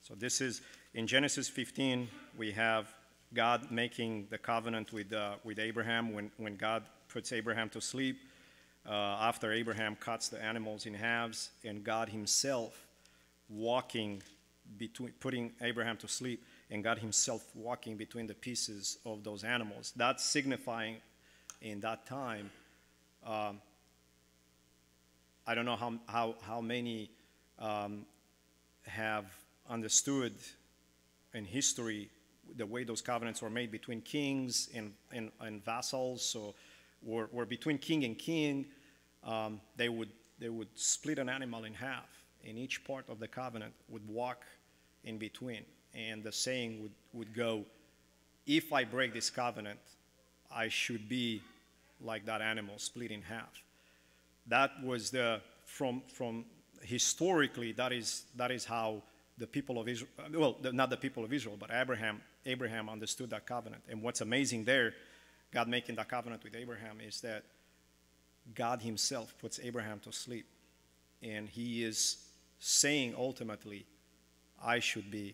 So this is in Genesis 15, we have God making the covenant with, uh, with Abraham when, when God puts Abraham to sleep uh, after Abraham cuts the animals in halves and God himself walking between, putting Abraham to sleep and God himself walking between the pieces of those animals. That's signifying in that time, um, I don't know how, how, how many um, have understood in history the way those covenants were made between kings and, and, and vassals. So were, were between king and king, um, they, would, they would split an animal in half, and each part of the covenant would walk in between. And the saying would, would go, if I break this covenant, I should be like that animal split in half. That was the, from, from historically, that is, that is how the people of Israel, well, the, not the people of Israel, but Abraham, Abraham understood that covenant. And what's amazing there God making that covenant with Abraham is that God Himself puts Abraham to sleep. And He is saying ultimately, I should be.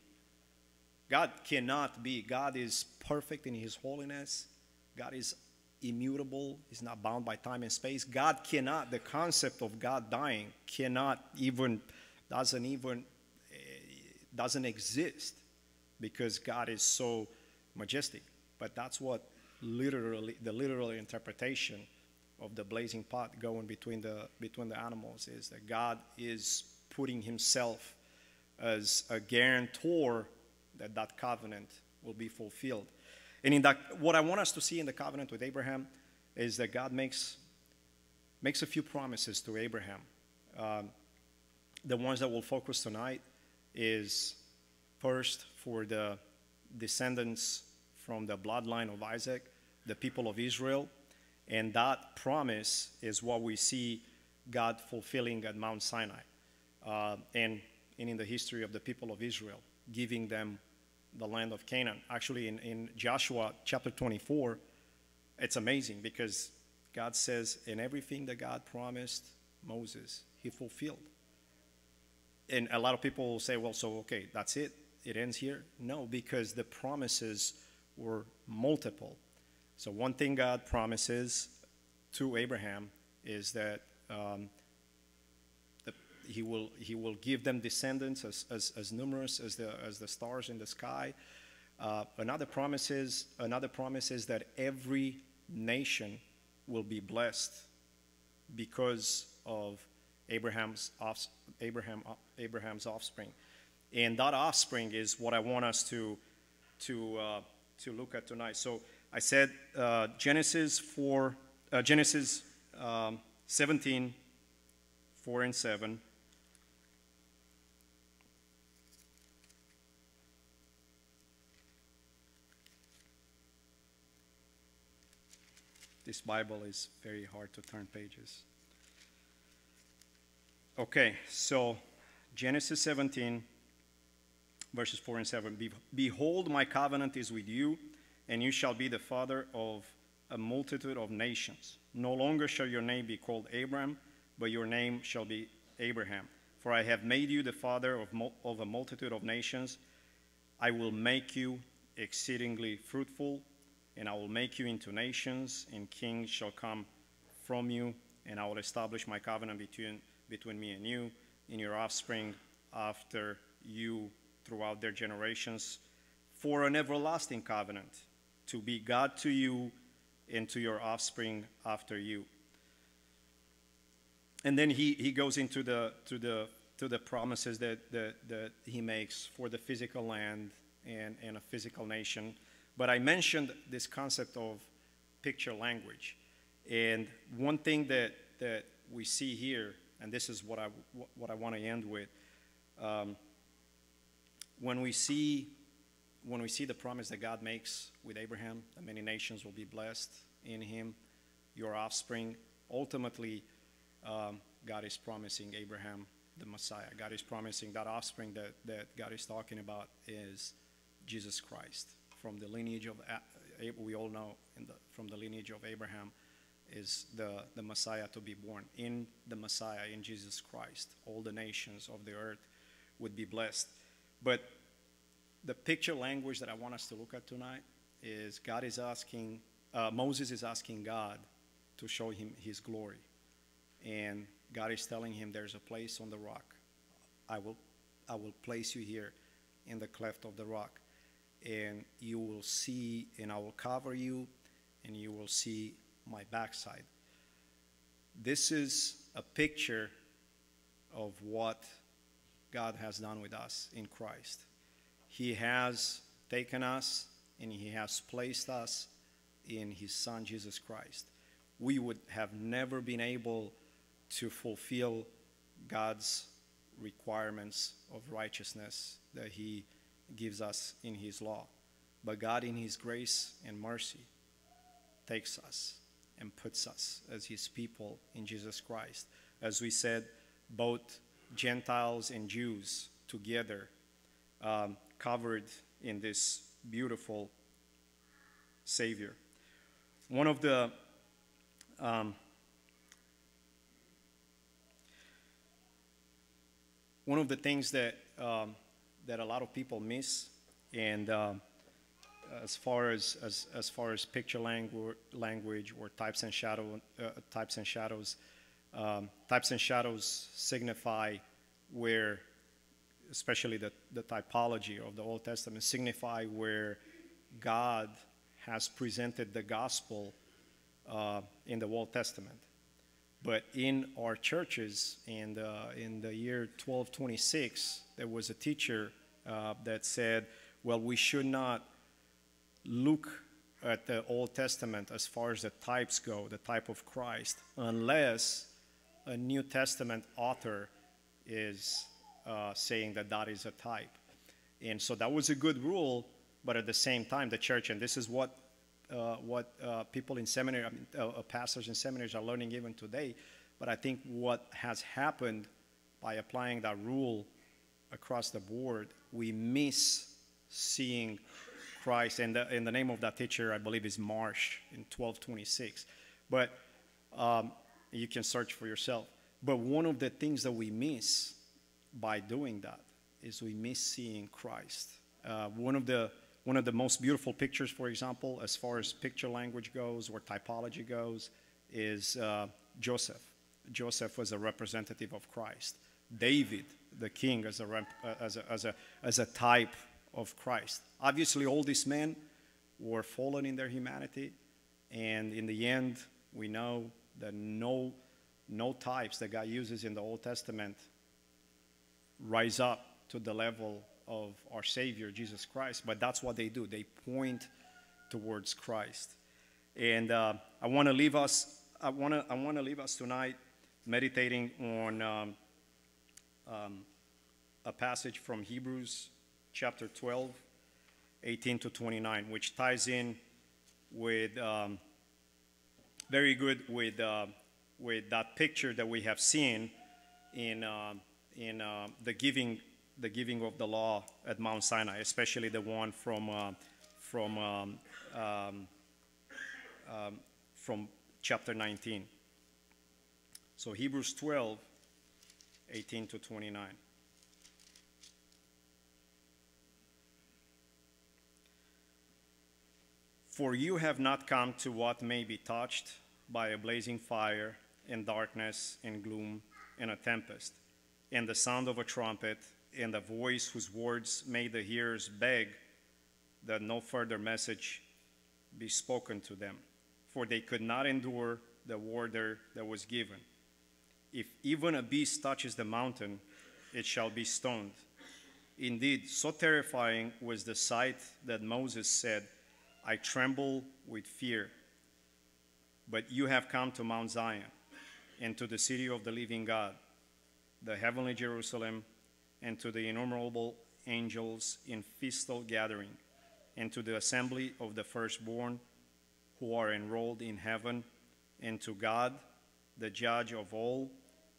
God cannot be. God is perfect in His holiness. God is immutable. He's not bound by time and space. God cannot, the concept of God dying cannot even, doesn't even, eh, doesn't exist because God is so majestic. But that's what literally the literal interpretation of the blazing pot going between the between the animals is that God is putting himself as a guarantor that that covenant will be fulfilled. And in that what I want us to see in the covenant with Abraham is that God makes makes a few promises to Abraham. Um, the ones that we'll focus tonight is first for the descendants from the bloodline of Isaac, the people of Israel. And that promise is what we see God fulfilling at Mount Sinai uh, and, and in the history of the people of Israel, giving them the land of Canaan. Actually, in, in Joshua chapter 24, it's amazing because God says, in everything that God promised Moses, he fulfilled. And a lot of people say, well, so, okay, that's it. It ends here. No, because the promises were multiple. So, one thing God promises to Abraham is that um, he, will, he will give them descendants as, as, as numerous as the, as the stars in the sky. Uh, another, promise is, another promise is that every nation will be blessed because of Abraham's, off, Abraham, Abraham's offspring. And that offspring is what I want us to, to, uh, to look at tonight. So I said uh, Genesis 4, uh, Genesis um, 17, 4 and 7. This Bible is very hard to turn pages. Okay, so Genesis 17, verses 4 and 7. Behold, my covenant is with you, and you shall be the father of a multitude of nations. No longer shall your name be called Abram, but your name shall be Abraham. For I have made you the father of, of a multitude of nations. I will make you exceedingly fruitful, and I will make you into nations, and kings shall come from you, and I will establish my covenant between, between me and you, in your offspring after you throughout their generations, for an everlasting covenant, to be God to you and to your offspring after you. And then he, he goes into the, to, the, to the promises that, that, that he makes for the physical land and, and a physical nation. But I mentioned this concept of picture language. And one thing that, that we see here, and this is what I, what I want to end with, um, when we see when we see the promise that God makes with Abraham, that many nations will be blessed in him, your offspring, ultimately, um, God is promising Abraham the Messiah. God is promising that offspring that, that God is talking about is Jesus Christ. From the lineage of, we all know, the, from the lineage of Abraham is the, the Messiah to be born. In the Messiah, in Jesus Christ, all the nations of the earth would be blessed. But the picture language that I want us to look at tonight is God is asking, uh, Moses is asking God to show him his glory. And God is telling him there's a place on the rock. I will, I will place you here in the cleft of the rock. And you will see, and I will cover you, and you will see my backside. This is a picture of what God has done with us in Christ. He has taken us and He has placed us in His Son, Jesus Christ. We would have never been able to fulfill God's requirements of righteousness that He gives us in His law. But God, in His grace and mercy, takes us and puts us as His people in Jesus Christ. As we said, both Gentiles and Jews together um, covered in this beautiful Savior. One of the um, one of the things that um, that a lot of people miss, and uh, as far as, as as far as picture langu- language or types and shadow uh, types and shadows, um, types and shadows signify where especially the, the typology of the Old Testament, signify where God has presented the gospel uh, in the Old Testament. But in our churches, in the, in the year 1226, there was a teacher uh, that said, well, we should not look at the Old Testament as far as the types go, the type of Christ, unless a New Testament author is uh, saying that that is a type. And so that was a good rule, but at the same time, the church, and this is what, uh, what uh, people in seminary, I mean, uh, uh, pastors in seminaries are learning even today, But I think what has happened by applying that rule across the board, we miss seeing Christ. And the, and the name of that teacher, I believe, is Marsh in 1226. But um, you can search for yourself. But one of the things that we miss by doing that is we miss seeing Christ. Uh, one of the one of the most beautiful pictures, for example, as far as picture language goes or typology goes, is uh, Joseph. Joseph was a representative of Christ. David, the king, as a, uh, as a, as a, as a type of Christ. Obviously, all these men were fallen in their humanity, and in the end, we know that no, no types that God uses in the Old Testament rise up to the level of our Savior, Jesus Christ, but that's what they do. They point towards Christ. And uh, I want to leave us, I want to I wanna leave us tonight meditating on um, um, a passage from Hebrews chapter 12, 18 to 29, which ties in with um, very good with, uh, with that picture that we have seen in, uh, in uh, the, giving, the giving of the law at Mount Sinai, especially the one from, uh, from, um, um, um, from chapter 19. So Hebrews 12, 18 to 29. For you have not come to what may be touched by a blazing fire, and darkness, and gloom, and a tempest, and the sound of a trumpet, and a voice whose words made the hearers beg that no further message be spoken to them, for they could not endure the order that was given. If even a beast touches the mountain, it shall be stoned. Indeed, so terrifying was the sight that Moses said, I tremble with fear. But you have come to Mount Zion and to the city of the living God, the heavenly Jerusalem, and to the innumerable angels in festal gathering, and to the assembly of the firstborn who are enrolled in heaven, and to God, the judge of all,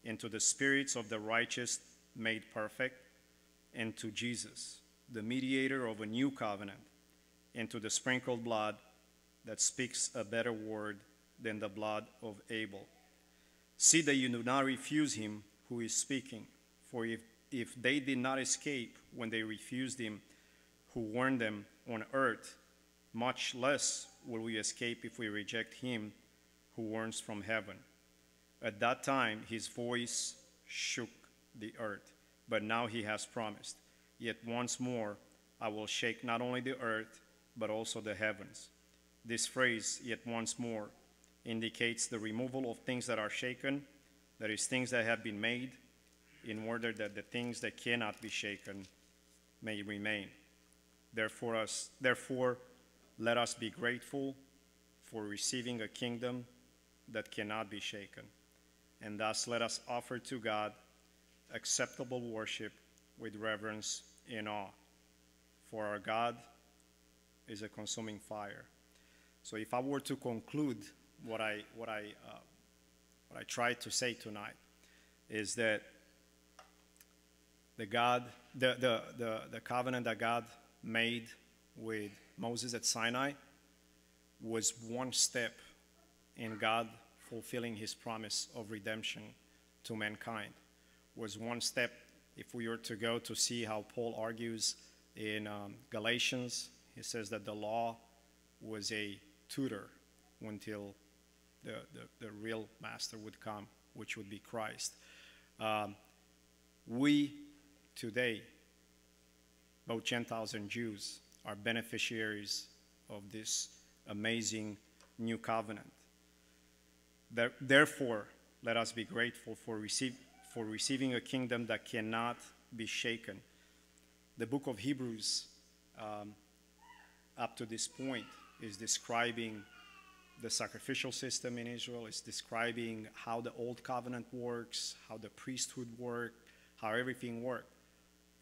and to the spirits of the righteous made perfect, and to Jesus, the mediator of a new covenant into the sprinkled blood that speaks a better word than the blood of Abel. See that you do not refuse him who is speaking, for if, if they did not escape when they refused him who warned them on earth, much less will we escape if we reject him who warns from heaven. At that time, his voice shook the earth, but now he has promised, Yet once more I will shake not only the earth, but also the heavens. This phrase, yet once more, indicates the removal of things that are shaken, that is, things that have been made, in order that the things that cannot be shaken may remain. Therefore, us, therefore, let us be grateful for receiving a kingdom that cannot be shaken. And thus, let us offer to God acceptable worship with reverence and awe. For our God is a consuming fire. So if I were to conclude what I, what I, uh, what I tried to say tonight is that the God, the, the, the, the covenant that God made with Moses at Sinai was one step in God fulfilling his promise of redemption to mankind. Was one step, if we were to go to see how Paul argues in um, Galatians he says that the law was a tutor until the, the, the real master would come, which would be Christ. Um, we today, both Gentiles and Jews, are beneficiaries of this amazing new covenant. Therefore, let us be grateful for, receive, for receiving a kingdom that cannot be shaken. The book of Hebrews um, up to this point is describing the sacrificial system in Israel, it's describing how the old covenant works, how the priesthood worked, how everything worked.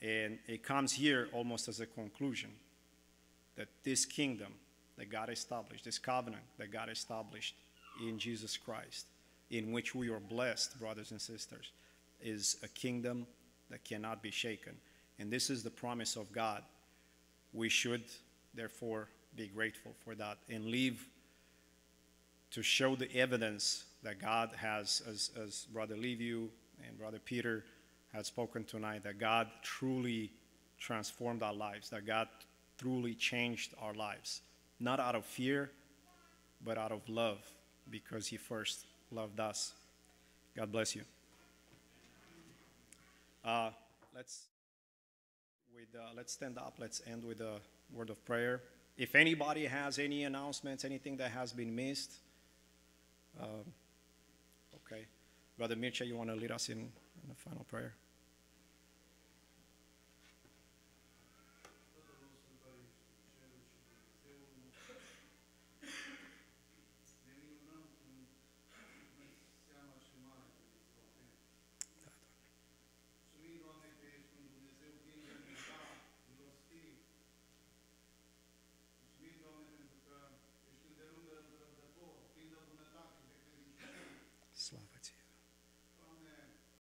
And it comes here almost as a conclusion that this kingdom that God established, this covenant that God established in Jesus Christ, in which we are blessed, brothers and sisters, is a kingdom that cannot be shaken. And this is the promise of God. We should, therefore, be grateful for that and live to show the evidence that God has, as, as Brother Liviu and Brother Peter had spoken tonight, that God truly transformed our lives, that God truly changed our lives, not out of fear, but out of love, because He first loved us. God bless you. Uh, let's with uh, let's stand up. Let's end with a word of prayer. If anybody has any announcements, anything that has been missed, um, okay, Brother Mircea, you want to lead us in, in the final prayer?